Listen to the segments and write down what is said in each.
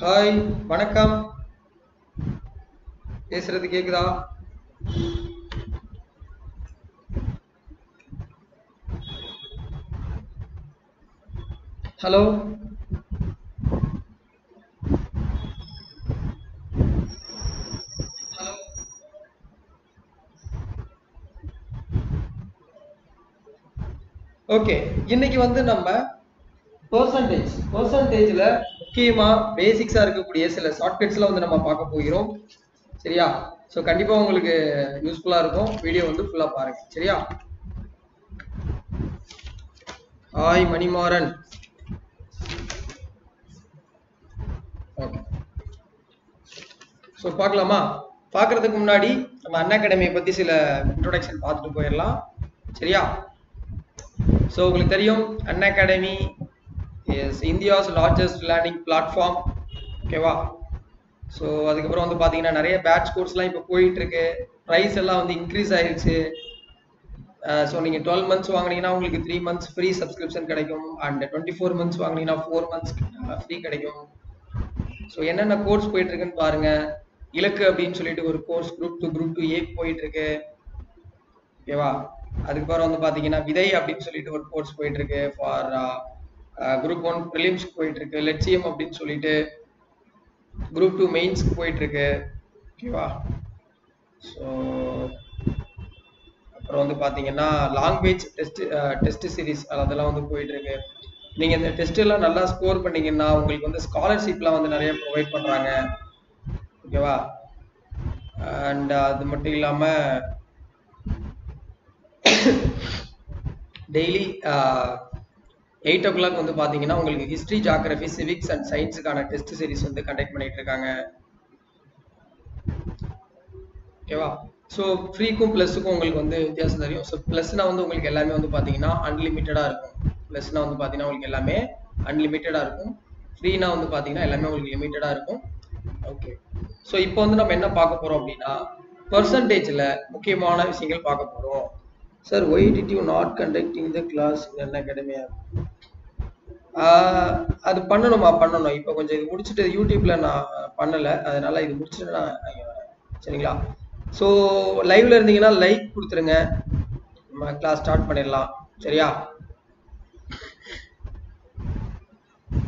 Hi வணக்கம். பேசுறது கேக்குதா? ஹலோ ஹலோ ஓகே இன்னைக்கு வந்து நம்ம பர்சன்டேஜ் பர்சன்டேஜ்ல முக்கியமா பேசிக்ஸா இருக்கக்கூடிய சில ஷார்ட்கட்ஸ்லாம் வந்து நம்ம பார்க்க போகிறோம். சரியா? ஸோ கண்டிப்பா உங்களுக்கு யூஸ்ஃபுல்லா இருக்கும். வீடியோ வந்து ஃபுல்லா பாருங்க. சரியா? ஹாய் மணிமாறன். ஓகே ஸோ பார்க்கலாமா? பார்க்கறதுக்கு முன்னாடி நம்ம அண்ணா அகாடமியை பத்தி சில இன்ட்ரோடக்ஷன் பார்த்துட்டு போயிடலாம். சரியா? ஸோ உங்களுக்கு தெரியும் Unacademy is India's largest learning platform ஓகேவா ஸோ அதுக்கப்புறம் வந்து பார்த்தீங்கன்னா நிறைய பேட்ச் கோர்ஸ்லாம் இப்போ போயிட்டு இருக்கு ப்ரைஸ் எல்லாம் வந்து இன்க்ரீஸ் ஆயிருச்சு. ஸோ நீங்கள் டுவெல் மந்த்ஸ் வாங்கினீங்கன்னா உங்களுக்கு த்ரீ மந்த்ஸ் ஃப்ரீ சப்ஸ்கிரிப்ஷன் கிடைக்கும். அண்ட் டுவெண்ட்டி ஃபோர் மந்த்ஸ் வாங்கினீங்கன்னா ஃபோர் மந்த்ஸ் ஃப்ரீ கிடைக்கும். ஸோ என்னென்ன கோர்ஸ் போயிட்டு இருக்குன்னு பாருங்க. இலக்கு அப்படின்னு சொல்லிட்டு ஒரு course group two group two A போயிட்டுருக்கு. ஓகேவா அதுக்கப்புறம் வந்து பாத்தீங்கன்னா விதை அப்படின்னு சொல்லிட்டு ஒரு கோர்ஸ் போயிட்டுருக்கு. ஃபார் குரூப் ஒன் ப்ரிலிம்ஸ்க்கு போயிட்டு இருக்கு லட்சியம் அப்படின்னு சொல்லிட்டு குரூப் டூ மெயின்ஸ்க்கு போயிட்டு இருக்கு ஓகேவா ஸோ அப்புறம் வந்து பார்த்தீங்கன்னா லாங்குவேஜ் டெஸ்ட் டெஸ்ட் சீரிஸ் அதெல்லாம் வந்து போயிட்டு இருக்கு நீங்க இந்த டெஸ்ட் எல்லாம் நல்லா ஸ்கோர் பண்ணீங்கன்னா உங்களுக்கு வந்து ஸ்காலர்ஷிப்லாம் வந்து நிறைய ப்ரொவைட் பண்றாங்க. ஓகேவா அண்ட் அது மட்டும் இல்லாம டெய்லி எயிட் ஓ கிளாக் வந்து பார்த்தீங்கன்னா உங்களுக்கு ஹிஸ்ட்ரி ஜாகிரபி சிவிக்ஸ் அண்ட் சயின்ஸுக்கான டெஸ்ட் சீரிஸ் வந்து கண்டக்ட் பண்ணிட்டு இருக்காங்க. ஓகேவா ஸோ ஃப்ரீக்கும் ப்ளஸுக்கும் உங்களுக்கு வந்து வித்தியாசம் தெரியும். ஸோ ப்ளஸ்னா வந்து உங்களுக்கு எல்லாமே வந்து பார்த்தீங்கன்னா அன்லிமிட்டடாக இருக்கும். ப்ளஸ்னா வந்து பார்த்தீங்கன்னா உங்களுக்கு எல்லாமே அன்லிமிட்டடாக இருக்கும். ஃப்ரீனா வந்து பார்த்தீங்கன்னா எல்லாமே உங்களுக்கு லிமிட்டடாக இருக்கும். ஓகே ஸோ இப்போ வந்து நம்ம என்ன பார்க்க போகிறோம் அப்படின்னா பர்சன்டேஜில் முக்கியமான விஷயங்கள் பார்க்க போகிறோம் sir why did you not conducting the class என்ன அகாடமியா அது பண்ணணுமா? பண்ணணும். இப்போ கொஞ்சம் இது முடிச்சுட்டு யூடியூப்ல நான் பண்ணலை. அதனால இது முடிச்சுட்டு நான் சரிங்களா? ஸோ லைவ்ல இருந்தீங்கன்னா லைக் கொடுத்துருங்க. நம்ம கிளாஸ் ஸ்டார்ட் பண்ணிடலாம். சரியா?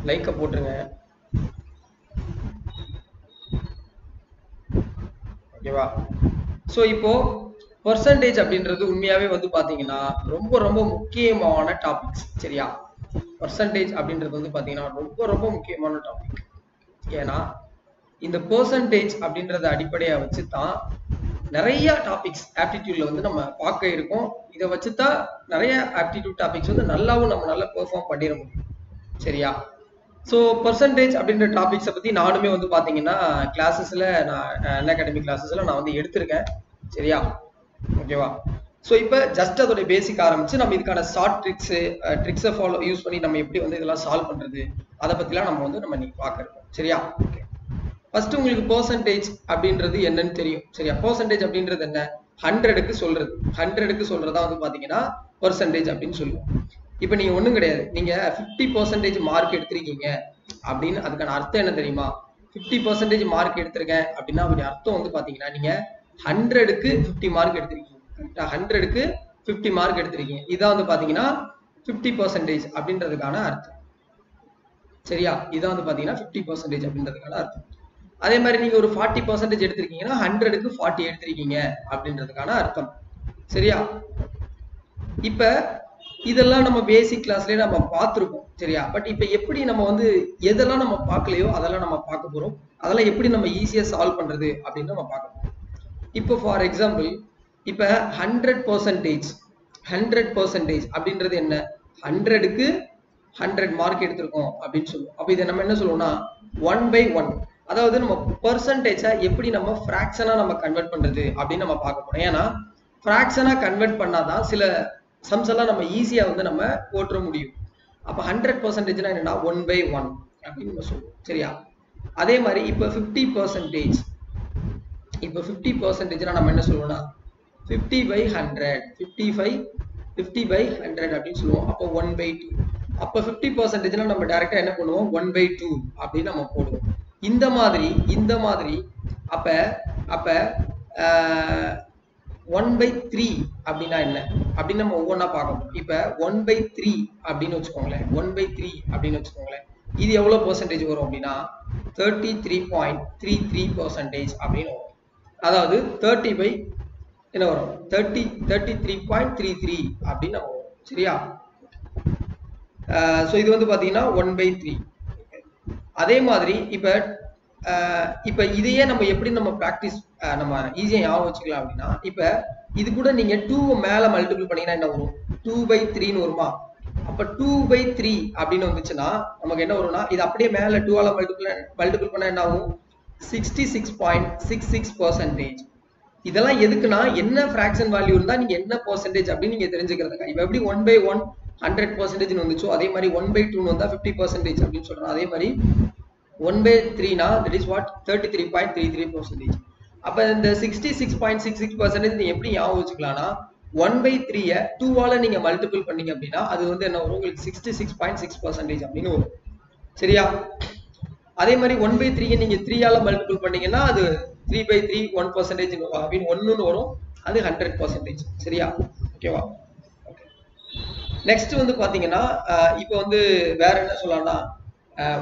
லைக்கை போட்டுருங்க. ஓகேவா ஸோ இப்போ பர்சன்டேஜ் அப்படின்றது உண்மையாவே வந்து பாத்தீங்கன்னா ரொம்ப ரொம்ப முக்கியமான டாபிக்ஸ் சரியா? பர்சன்டேஜ் அப்படின்றது வந்து பாத்தீங்கன்னா ரொம்ப ரொம்ப முக்கியமான டாபிக் ஏன்னா இந்த பர்சன்டேஜ் அப்படின்றத அடிப்படையா வச்சு தான் நிறைய டாபிக்ஸ் ஆப்டிடியூட்ல வந்து நம்ம பார்க்க இருக்கோம். இதை வச்சு தான் நிறைய ஆப்டிடியூட் டாபிக்ஸ் வந்து நல்லாவும் நம்மளால பெர்ஃபார்ம் பண்ணிட முடியும். சரியா? ஸோ பர்சன்டேஜ் அப்படின்ற டாபிக்ஸை பத்தி நானுமே வந்து பாத்தீங்கன்னா கிளாஸஸ்ல நான் அன் அகாடமி கிளாஸஸ்ல நான் வந்து எடுத்திருக்கேன். சரியா? ஓகேவா ஸோ இப்போ ஜஸ்ட் அதோட பேசிக் ஆரம்பிச்சு நம்ம இதுக்கான ஷார்ட் ட்ரிக்ஸ் ட்ரிக்ஸை ஃபாலோ யூஸ் பண்ணி நம்ம எப்படி வந்து இதெல்லாம் சால்வ் பண்றது அதை பற்றிலாம் நம்ம வந்து நம்ம இன்னைக்கு பார்க்கறோம் சரியா? ஓகே ஃபர்ஸ்ட் உங்களுக்கு பர்சன்டேஜ் அப்படின்றது என்னன்னு தெரியும். சரியா? பர்சன்டேஜ் அப்படின்றது என்ன? ஹண்ட்ரடுக்கு சொல்றது. ஹண்ட்ரடுக்கு சொல்றதா வந்து பாத்தீங்கன்னா பர்சன்டேஜ் அப்படின்னு சொல்லுவோம். இப்போ நீங்க ஒன்றும் கிடையாது. நீங்க ஃபிஃப்டி பர்சன்டேஜ் மார்க் எடுத்திருக்கீங்க அப்படின்னு அதுக்கான அர்த்தம் என்ன தெரியுமா? ஃபிஃப்டி பர்சன்டேஜ் மார்க் எடுத்திருக்கேன் அப்படின்னா அப்படி அர்த்தம் வந்து பாத்தீங்கன்னா நீங்க ஹண்ட்ரடுக்கு ஃபிஃப்டி மார்க் எடுத்திருக்கீங்க. கரெக்டா ஹண்ட்ரடுக்கு ஃபிஃப்டி மார்க் எடுத்திருக்கீங்க. இதான் வந்து பாத்தீங்கன்னா ஃபிஃப்டி பர்சன்டேஜ் அப்படின்றதுக்கான அர்த்தம். சரியா? இதான் வந்து பாத்தீங்கன்னா ஃபிஃப்டி பர்சன்டேஜ் அப்படின்றதுக்கான அர்த்தம். அதே மாதிரி நீங்க ஒரு ஃபார்ட்டி பர்சன்டேஜ் எடுத்திருக்கீங்கன்னா ஹண்ட்ரடுக்கு ஃபார்ட்டி எடுத்திருக்கீங்க அப்படின்றதுக்கான அர்த்தம். சரியா? இப்ப இதெல்லாம் நம்ம பேசிக் கிளாஸ்லயே நம்ம பார்த்துருக்கோம் சரியா? பட் இப்ப எப்படி நம்ம வந்து எதெல்லாம் நம்ம பார்க்கலையோ அதெல்லாம் நம்ம பார்க்க போறோம். அதெல்லாம் எப்படி நம்ம ஈஸியா சால்வ் பண்றது அப்படின்னு நம்ம பார்க்க போறோம். இப்போ ஃபார் எக்ஸாம்பிள் இப்போ ஹண்ட்ரட் பர்சன்டேஜ் ஹண்ட்ரட் பர்சன்டேஜ் அப்படின்றது என்ன? ஹண்ட்ரடுக்கு ஹண்ட்ரட் மார்க் எடுத்திருக்கோம் அப்படின்னு சொல்லுவோம். அப்போ இதை நம்ம என்ன சொல்லுவோம்னா ஒன் பை ஒன் அதாவது நம்ம பர்சன்டேஜை எப்படி நம்ம ஃப்ராக்ஷனாக நம்ம கன்வெர்ட் பண்ணுறது அப்படின்னு நம்ம பார்க்க போகிறோம் ஏன்னா ஃப்ராக்ஷனாக கன்வெர்ட் பண்ணாதான் சில சம்ஸ் எல்லாம் நம்ம ஈஸியாக வந்து நம்ம போட்டுற முடியும். அப்போ ஹண்ட்ரட் பர்சன்டேஜ்னா என்னன்னா ஒன் பை ஒன் அப்படின்னு நம்ம சொல்லுவோம். சரியா? அதே மாதிரி இப்போ ஃபிஃப்டி பர்சன்டேஜ் இப்போ ஃபிஃப்டி பர்சன்டேஜ்னா நம்ம என்ன சொல்லுவோம்னா fifty by hundred fifty five fifty by hundred அப்படின்னு சொல்லுவோம். அப்போ ஒன் பை டூ அப்போ ஃபிஃப்டி பர்சன்டேஜ்னா நம்ம டேரெக்டாக என்ன பண்ணுவோம்? ஒன் பை டூ அப்படின்னு நம்ம போடுவோம். இந்த மாதிரி இந்த மாதிரி அப்ப அப்ப ஒன் பை த்ரீ அப்படின்னா என்ன? அப்படின்னு நம்ம ஒவ்வொன்றா பார்க்கணும். இப்ப ஒன் பை த்ரீ அப்படின்னு வச்சுக்கோங்களேன். ஒன் பை த்ரீ அப்படின்னு வச்சுக்கோங்களேன். இது எவ்வளவு பெர்சன்டேஜ் வரும் அப்படின்னா thirty three point three three percentage அப்படின்னு வரும். அதாவது தேர்ட்டி பை என்ன வரும்? Thirty thirty three point three three அப்படின்னு நம்ம வரும். சரியா? ஸோ இது வந்து பார்த்தீங்கன்னா ஒன் பை த்ரீ அதே மாதிரி இப்போ இப்போ இதையே நம்ம எப்படி நம்ம ப்ராக்டிஸ் நம்ம ஈஸியாக ஞாபகம் வச்சுக்கலாம் அப்படின்னா இப்போ இது கூட நீங்கள் டூ மேலே மல்டிபிள் பண்ணீங்கன்னா என்ன வரும்? டூ பை த்ரீன்னு வருமா? அப்போ டூ பை த்ரீ அப்படின்னு வந்துச்சுன்னா நமக்கு என்ன வரும்னா இது அப்படியே மேலே டூவால் மல்டிபிள் மல்டிபிள் பண்ணால் என்ன ஆகும்? Sixty six point six six percentage இதெல்லாம் எதுக்குன்னா என்ன ஃப்ராக்ஷன் வேல்யூ இருந்தா நீங்க என்ன பர்சன்டேஜ் அப்படின்னு நீங்க தெரிஞ்சுக்கிறதுக்கா இப்போ எப்படி one by one hundred percentage வந்துச்சோ அதே மாதிரி ஒன் பை டூன்னு வந்தா ஃபிஃப்டி பர்சன்டேஜ் அப்படின்னு சொல்றோம். அதே மாதிரி one by த்ரீனா that is what thirty three point three three percentage அப்போ இந்த sixty six point six six percentage நீங்க எப்படி ஞாபகம் வச்சுக்கலாம்னா ஒன் பை த்ரீய டூவால நீங்க மல்டிபிள் பண்ணீங்க அப்படின்னா அது வந்து என்ன வரும்? உங்களுக்கு sixty six point six percentage அப்படின்னு வரும். சரியா? அதே மாதிரி ஒன் பை த்ரீ நீங்க த்ரீயால மல்டிபிள் பண்ணீங்கன்னா அது three by three one percentage அப்படின்னு ஒன்னுன்னு வரும். அது ஹண்ட்ரட் பர்சன்டேஜ் சரியா? ஓகேவா நெக்ஸ்ட் வந்து பாத்தீங்கன்னா இப்போ வந்து வேற என்ன சொல்லலாம்னா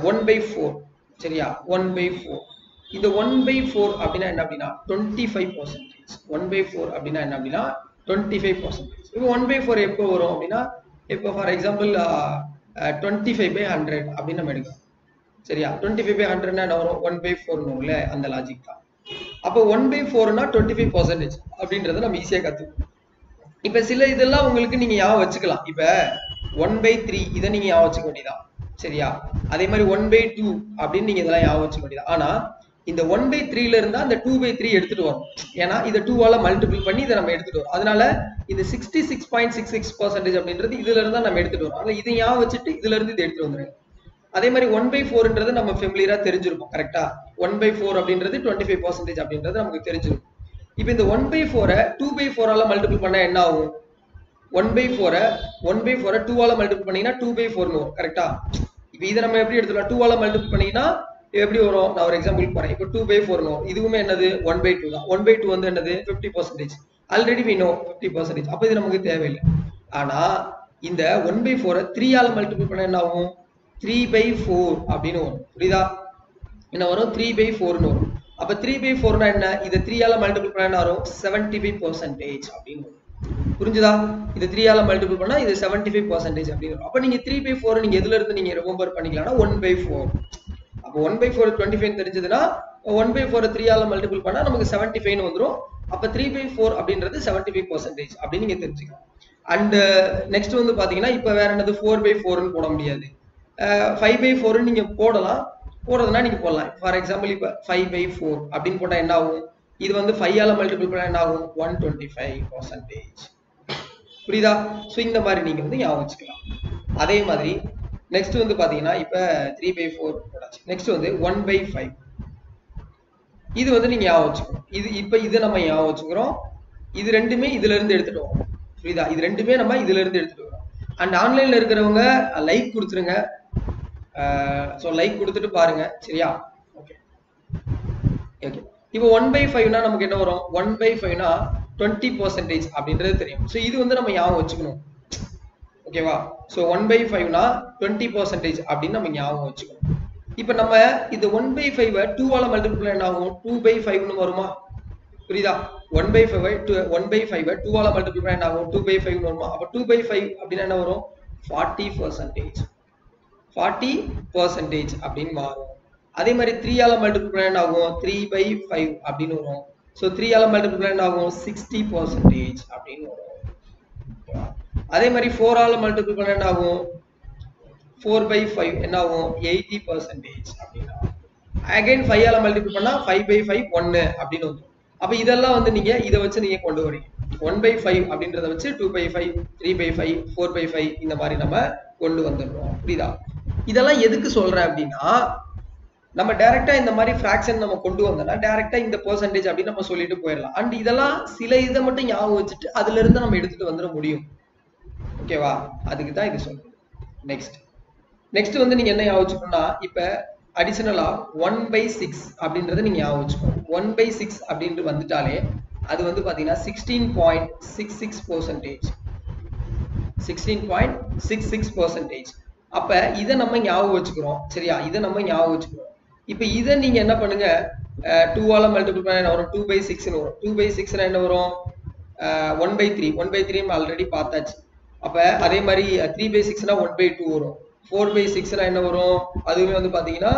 ஒன் பை ஃபோர் சரியா? ஒன் பை ஃபோர் இந்த ஒன் பை ஃபோர் அப்படின்னா என்ன அப்படின்னா twenty five percentage one by four அப்படின்னா என்ன அப்படின்னா டுவெண்ட்டி ஃபைவ் பர்சன்டேஜ் இப்போ ஒன் பை ஃபோர் எப்போ வரும் அப்படின்னா இப்போ for example twenty five by hundred அப்படின்னு நம்ம எடுக்கலாம். சரியா? டுவெண்ட்டி ஃபைவ் பை ஹண்ட்ரட்னா என்ன வரும்? ஒன் பை ஃபோர்னுல அந்த லாஜிக் தான். அப்போ ஒன் பை ஃபோர்னா டுவெண்ட்டி ஃபைவ் பர்சன்டேஜ் அப்படின்றத நம்ம ஈஸியாக கற்றுக்கணும் இப்போ சில இதெல்லாம் உங்களுக்கு நீங்க ஞாபகம் வச்சுக்கலாம். இப்போ ஒன் பை த்ரீ இதை நீங்க ஞாபகம் வச்சுக்க வேண்டியதான் சரியா? அதே மாதிரி ஒன் பை டூ அப்படின்னு நீங்க இதெல்லாம் ஞாபகம் வச்சுக்க வேண்டியதான் ஆனா இந்த ஒன் பை த்ரீல இருந்தா அந்த டூ பை த்ரீ எடுத்துட்டு வரும். ஏன்னா இதை டூவால மல்டிபிள் பண்ணி இதை நம்ம எடுத்துட்டு வரோம். அதனால இந்த sixty six point six six percentage அப்படின்றது இதுல இருந்தா நம்ம எடுத்துட்டு வரோம். அதனால இதை ஞாபகம் வச்சுட்டு இதுல இருந்து இதை எடுத்துட்டு வந்துருங்க. அதே மாதிரி ஒன் பை ஃபோர்ன்றது நம்ம ஃபெமிலியரா தெரிஞ்சிருக்கும் கரெக்டா ஒன் பை ஃபோர் அப்படின்றது டுவெண்ட்டி ஃபைவ் பர்சன்டேஜ் அப்படின்றது நமக்கு தெரிஞ்சிருக்கும். இப்போ இந்த ஒன் பை ஃபோரை டூ பை ஃபோரால மல்டிபிள் பண்ணா என்ன ஆகும்? ஒன் பை ஃபோரை ஒன் பை ஃபோரை டூவால மல்டிபிள் பண்ணீங்கன்னா டூ பை ஃபோர்னு வரும் கரெக்டா இப்போ இதை நம்ம எப்படி எடுத்துக்கலாம்? டூவால மல்டிபிள் பண்ணீங்கன்னா எப்படி வரும்? நான் ஒரு எக்ஸாம்பிள் போறேன். இப்போ டூ பை ஃபோர்னு வரும். இதுவுமே என்னது? ஒன் பை டூ தான். ஒன் பை டூ வந்து என்னது? Fifty percentage already we know fifty percentage அப்போ இது நமக்கு தேவையில்லை. ஆனா இந்த ஒன் பை ஃபோரை த்ரீயால மல்டிபிள் பண்ண என்ன ஆகும்? த்ரீ பை ஃபோர் அப்படின்னு வரும். புரியுதா? என்ன வரும்? த்ரீ பை ஃபோர்னு வரும். அப்ப த்ரீ பை ஃபோர்னா என்ன? இதை த்ரீயால மல்டிபிள் பண்ணா என்ன வரும்? செவன்டி ஃபைவ் பர்சன்டேஜ் அப்படின்னு வரும். புரிஞ்சுதா? இது த்ரீயால மல்டிபிள் பண்ணா இது செவன்டி ஃபைவ் பர்சன்டேஜ் அப்படின்னு வரும். அப்ப நீங்க த்ரீ பை ஃபோர் நீங்க எதுல இருந்து நீங்க ரிமம்பர் பண்ணிக்கலாம்னா ஒன் பை ஃபோர் அப்போ one by four twenty five தெரிஞ்சதுன்னா ஒன் பை ஃபோர் த்ரீயால மல்டிபிள் பண்ணா நமக்கு செவன்டி ஃபைவ்னு வந்துடும் அப்ப த்ரீ பை ஃபோர் அப்படின்றது செவன்டி ஃபைவ் பர்சன்டேஜ் அப்படின்னு நீங்க தெரிஞ்சுக்கலாம். அண்ட் நெக்ஸ்ட் uh, வந்து பாத்தீங்கன்னா இப்ப வேற என்னது? ஃபோர் பை ஃபோர்னு போட முடியாது. ஃபைவ் பை ஃபோர்னு நீங்கள் போடலாம். போடுறதுனா நீங்கள் போடலாம். ஃபார் எக்ஸாம்பிள் இப்போ ஃபைவ் பை ஃபோர் அப்படின்னு போட்டால் என்ன ஆகும்? இது வந்து ஃபைவ் ஆல மல்டிபிள் பண்ணால் என்ன ஆகும்? ஒன் டுவெண்ட்டி ஃபைவ் பர்சன்டேஜ் புரியுதா? ஸோ இந்த மாதிரி நீங்கள் வந்து ஞாபகம் வச்சுக்கலாம். அதே மாதிரி நெக்ஸ்ட் வந்து பார்த்தீங்கன்னா இப்போ த்ரீ பை ஃபோர் போடாச்சு நெக்ஸ்ட் வந்து ஒன் பை ஃபைவ் இது வந்து நீங்கள் ஞாபகம் வச்சுக்கணும். இது இப்போ இது நம்ம ஞாபகம் வச்சுக்கிறோம். இது ரெண்டுமே இதுல இருந்து வரோம். புரியுதா? இது ரெண்டுமே நம்ம இதுலேருந்து எடுத்துகிட்டு வரோம். அண்ட் ஆன்லைனில் இருக்கிறவங்க லைக் கொடுத்துருங்க. ஸோ லைக் கொடுத்துட்டு பாருங்க. சரியா? ஓகே ஓகே இப்போ ஒன் பை ஃபைவ்னா நமக்கு என்ன வரும்? ஒன் பை ஃபைவ்னா டுவெண்ட்டி பர்சன்டேஜ் அப்படின்றது தெரியும். ஸோ இது வந்து நம்ம ஞாபகம் வச்சுக்கணும். ஓகேவா ஸோ ஒன் பை ஃபைவ்னா டுவெண்ட்டி பர்சன்டேஜ் அப்படின்னு நம்ம ஞாபகம் வச்சுக்கணும். இப்போ நம்ம இது ஒன் பை ஃபைவ் டூவால மல்டிபிள் என்ன ஆகும்? டூ பை ஃபைவ்னு வருமா? புரியுதா? One by five two one by five டூவால multiple என்ன ஆகும்? டூ பை ஃபைவ்னு வருமா? அப்போ டூ பை ஃபைவ் அப்படின்னா என்ன வரும்? ஃபார்ட்டி பர்சன்டேஜ் ஃபார்ட்டி பர்சன்டேஜ் அப்படின்னு மாறும். அதே மாதிரி த்ரீயால மல்டிபிள் பண்ண ஆகும்? த்ரீ பை ஃபைவ் அப்படின்னு வரும். ஸோ த்ரீயால மல்டிபிள் ஆகும்? சிக்ஸ்டி பர்சன்டேஜ் அப்படின்னு வரும். அதே மாதிரி ஃபோரால மல்டிபிள் பண்ண ஆகும்? ஃபோர் பை ஃபைவ் என்ன ஆகும்? எயிட்டி பர்சன்டேஜ் அப்படின்னா அகைன் ஃபைவ் ஆல மல்டிபிள் பண்ணா ஃபைவ் பை ஃபைவ் ஒன்னு அப்படின்னு வந்துடும் அப்ப இதெல்லாம் வந்து நீங்க இதை வச்சு நீங்க கொண்டு வரீங்க. ஒன் பை ஃபைவ் அப்படின்றத வச்சு two by five three by five four by five இந்த மாதிரி நம்ம கொண்டு வந்துடுறோம். புரியுதா? இதெல்லாம் எதுக்கு சொல்றேன் அப்படின்னா நம்ம டைரக்டா இந்த மாதிரி ஃபிராக்ஷன் நம்ம கொண்டு வந்தோம்னா டைரக்டா இந்த பெர்சன்டேஜ் அப்படின்னு நம்ம சொல்லிட்டு போயிடலாம். அண்ட் இதெல்லாம் சில இதை மட்டும் ஞாபகம் வச்சுட்டு அதுல இருந்து நம்ம எடுத்துட்டு வந்துட முடியும். ஓகேவா அதுக்கு தான் இது சொல்றேன் நெக்ஸ்ட் நெக்ஸ்ட் வந்து நீங்க என்ன ஞாபகம் வச்சுக்கணும்னா இப்ப அடிஷனலா ஒன் பை சிக்ஸ் அப்படின்றத நீங்க ஞாபகம் வச்சுக்கணும் ஒன் பை சிக்ஸ் அப்படின்ட்டு வந்துட்டாலே அது வந்து பாத்தீங்கன்னா sixteen point six six percentage sixteen point six six percentage அப்ப இதை நம்ம ஞாபகம் வச்சுக்கிறோம். சரியா? இதை நம்ம ஞாபகம் வச்சுக்கிறோம். இப்போ இதை நீங்க என்ன பண்ணுங்க? டூவால மல்டிபிள் பண்ண என்ன வரும்? டூ பை சிக்ஸ்னு வரும். டூ பை சிக்ஸ்னா என்ன வரும்? One by three one by three already பார்த்தாச்சு. அப்ப அதே மாதிரி த்ரீ பை சிக்ஸ்னா ஒன் பை டூ வரும். ஃபோர் பை சிக்ஸ்னா என்ன வரும்? அதுவுமே வந்து பாத்தீங்கன்னா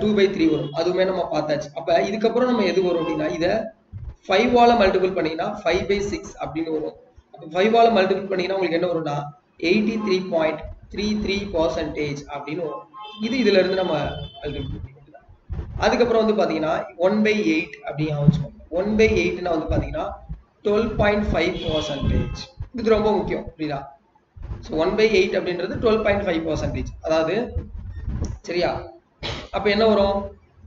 டூ பை த்ரீ வரும். அதுவுமே நம்ம பார்த்தாச்சு. அப்ப இதுக்கப்புறம் நம்ம எது வரும் அப்படின்னா இதை ஃபைவால மல்டிபிள் பண்ணீங்கன்னா ஃபைவ் பை சிக்ஸ் அப்படின்னு வரும். ஃபைவ் ஃபைவால மல்டிபிள் பண்ணீங்கன்னா உங்களுக்கு என்ன வரும்னா eighty three point three three percentage அப்படின்னு வரும். இது இதுல இருந்து நம்ம அதுக்கப்புறம் வந்து பாத்தீங்கன்னா ஒன் பை எயிட் அப்படின்னு வச்சுக்கோங்க. ஒன் பை எயிட்னா வந்து பாத்தீங்கன்னா டுவெல் பாயிண்ட் ஃபைவ் பர்சன்டேஜ் இது ரொம்ப முக்கியம் புரியுதா? ஸோ ஒன் பை எயிட் அப்படின்றது டுவெல் பாயிண்ட் ஃபைவ் பர்சன்டேஜ் அதாவது சரியா? அப்போ என்ன வரும்?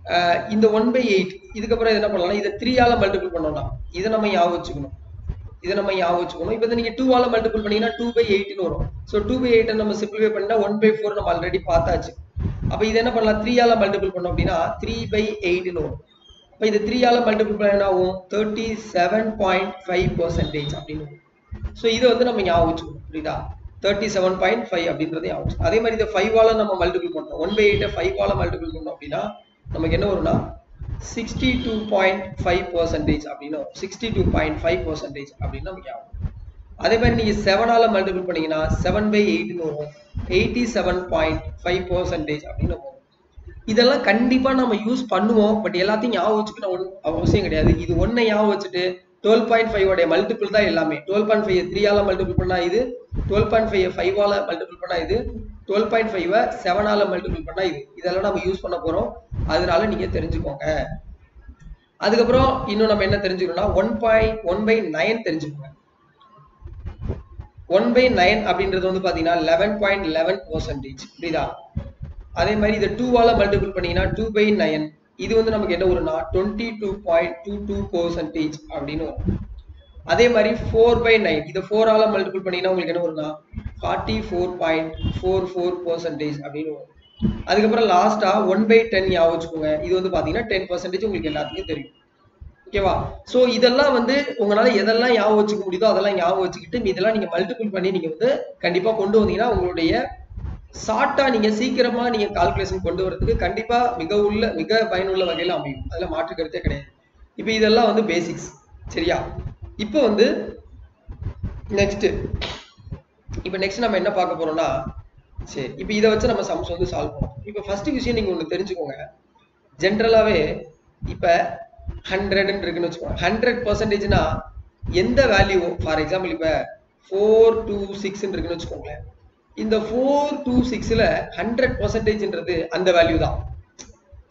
அஹ் இந்த ஒன் பை எயிட் இதுக்கப்புறம் என்ன பண்ணலாம் இதை த்ரீயால மல்டிபிள் பண்ணோம்னா இதை நம்ம ஞாபகம் வச்சுக்கணும். இதை நம்ம ஞாபகம் வச்சுக்கணும். இப்போ நீங்க டூவால மல்டிபிள் பண்ணீங்கன்னா டூ பை எயிட்னு வரும். ஸோ டூ பை எயிட்டை நம்ம சிம்பிளிஃபை பண்ணா ஒன் பை ஃபோர் நம்ம ஆல்ரெடி பார்த்தாச்சு. அப்போ இது என்ன பண்ணலாம்? த்ரீயால மல்டிபிள் பண்ணோம் அப்படின்னா த்ரீ பை எயிட்னு வரும். இப்போ இது த்ரீயால மல்டிபிள் பண்ண என்ன ஆகும்? Thirty seven point five percentage அப்படின்னு ஸோ இதை வந்து நம்ம ஞாபகம் வச்சுக்கணும். புரியுதா? தேர்ட்டி செவன் பாயிண்ட் ஃபைவ் அப்படின்றத ஞாபகம் அதே மாதிரி இதை ஃபைவ் நம்ம மல்டிபிள் பண்ணோம். ஒன் பை எயிட்டை ஃபைவ் மல்டிபிள் பண்ணோம் அப்படின்னா நமக்கு என்ன வரும்னா sixty two point five percentage அப்படின்னு sixty two point five percentage அப்படின்னு நமக்கு ஞாபகம் அதே மாதிரி நீங்க செவனால மல்டிபிள் பண்ணீங்கன்னா செவன் பை எயிட்னு வரும். Eighty seven point five percentage அப்படின்னு வரும். இதெல்லாம் கண்டிப்பா நம்ம யூஸ் பண்ணுவோம். பட் எல்லாத்தையும் ஞாபகம் வச்சுக்கணும். அவசியம் கிடையாது. இது ஒன்றை ஞாபகம் வச்சுட்டு டுவெல் பாயிண்ட் ஃபைவ் உடைய மல்டிபிள் தான் எல்லாமே. டுவெல் பாயிண்ட் ஃபைவ் த்ரீயால மல்டிபிள் பண்ணா இது டுவெல் பாயிண்ட் ஃபைவ் ஃபைவால மல்டிபிள் பண்ணா இது டுவெல் பாயிண்ட் ஃபைவ் செவனால மல்டிபிள் பண்ணா இது இதெல்லாம் நம்ம யூஸ் பண்ண போறோம். அதனால நீங்க தெரிஞ்சுக்கோங்க. அதுக்கப்புறம் இன்னும் நம்ம என்ன தெரிஞ்சுக்கணும்னா one point one by nine தெரிஞ்சுக்கோங்க. ஒன் பை நைன் அப்படின்றது வந்து பாத்தீங்கன்னா லெவன் பாயிண்ட் லெவன் பர்சன்டேஜ் புரியுதா? அதே மாதிரி இதை டூவால மல்டிபிள் பண்ணீங்கன்னா டூ பை நைன் இது வந்து நமக்கு என்ன வரும்னா twenty two point two two percentage அப்படின்னு வரும். அதே மாதிரி ஃபோர் பை நைன் இதை ஃபோரால மல்டிபிள் பண்ணீங்கன்னா உங்களுக்கு என்ன வரும்னா forty four point four four percentage அப்படின்னு வரும். அதுக்கப்புறம் லாஸ்டா ஒன் பை டென் ஞாபகம் வச்சுக்கோங்க. இது வந்து பாத்தீங்கன்னா டென் பர்சன்டேஜ் உங்களுக்கு எல்லாத்துக்கும் தெரியும். ஓகேவா ஸோ இதெல்லாம் வந்து உங்களால எதெல்லாம் ஞாபகம் வச்சுக்க முடியுதோ அதெல்லாம் ஞாபகம் வச்சுக்கிட்டு இதெல்லாம் நீங்க மல்டிபிள் பண்ணி நீங்க வந்து கண்டிப்பா கொண்டு வந்தீங்கன்னா உங்களுடைய ஷார்ட்டா நீங்க சீக்கிரமா நீங்க கால்குலேஷன் கொண்டு வரதுக்கு கண்டிப்பா மிக உள்ள மிக பயனுள்ள வகையில அமையும். அதுல மாற்று கருத்தே கிடையாது. இப்போ இதெல்லாம் வந்து பேசிக்ஸ் சரியா? இப்போ வந்து நெக்ஸ்ட் இப்போ நெக்ஸ்ட் நம்ம என்ன பார்க்க போறோம்னா சரி இப்போ இதை வச்சு நம்ம சம்ஸ் வந்து சால்வ் பண்ணுவோம் இப்போ ஃபர்ஸ்ட் விஷயம் நீங்க ஒன்று தெரிஞ்சுக்கோங்க. ஜென்ரலாகவே இப்போ ஹண்ட்ரட்னு இருக்குன்னு வச்சுக்கோங்க. ஹண்ட்ரட் பர்சன்டேஜ்னா எந்த வேல்யூ ஃபார் எக்ஸாம்பிள் இப்போ ஃபோர் டூ சிக்ஸ்ன்னு இருக்குன்னு வச்சுக்கோங்களேன். இந்த ஃபோர் டூ சிக்ஸ்ல ஹண்ட்ரட் பர்சன்டேஜ்ன்றது அந்த வேல்யூ தான்.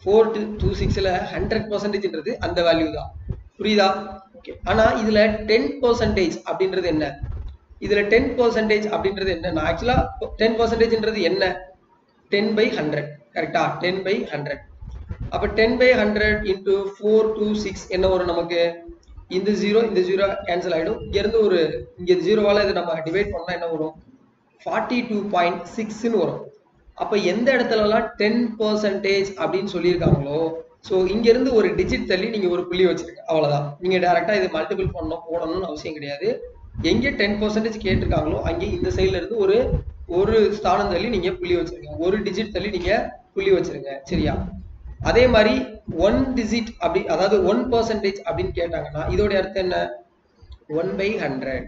ஃபோர் டூ டூ சிக்ஸ்ல ஹண்ட்ரட் பர்சன்டேஜ்ன்றது அந்த வேல்யூ தான். புரியுதா? ஓகே. ஆனா இதுல டென் பர்சன்டேஜ் அப்படின்றது என்ன? இதுல டென் பர்சன்டேஜ் அப்படின்றது என்ன நான் ஆக்சுவலா டென் பர்சன்டேஜ்ன்றது என்ன? டென் பை ஹண்ட்ரட் கரெக்டா டென் பை ஹண்ட்ரட் அப்ப ten by hundred into four two six என்ன வரும் நமக்கு? இந்த ஜீரோ இந்த ஜீரோ கேன்சல் ஆயிடும். இங்க இருந்து ஒரு இங்க ஜீரோவால இதை நம்ம டிவைட் பண்ணா என்ன வரும்? ஃபார்ட்டி டூ பாயிண்ட் சிக்ஸ்ன்னு வரும். அப்ப எந்த இடத்துலலாம் டென் பர்சன்டேஜ் அப்படின்னு சொல்லியிருக்காங்களோ ஸோ இங்க இருந்து ஒரு டிஜிட் தள்ளி நீங்க ஒரு புள்ளி வச்சிருக்க அவ்வளோதான் நீங்க டேரெக்டாக இது மல்டிபிள் பண்ணணும் போடணும்னு அவசியம் கிடையாது. எங்கே டென் பர்சன்டேஜ் கேட்டிருக்காங்களோ அங்கே இந்த சைட்ல இருந்து ஒரு ஒரு ஸ்தானம் தள்ளி நீங்க புள்ளி வச்சிருங்க. ஒரு டிஜிட் தள்ளி நீங்க புள்ளி வச்சிருங்க. சரியா? அதே மாதிரி ஒன் டிஜிட் அப்படி அதாவது ஒன் பர்சன்டேஜ் அப்படின்னு கேட்டாங்கன்னா இதோட அர்த்தம் என்ன? ஒன் பை ஹண்ட்ரட்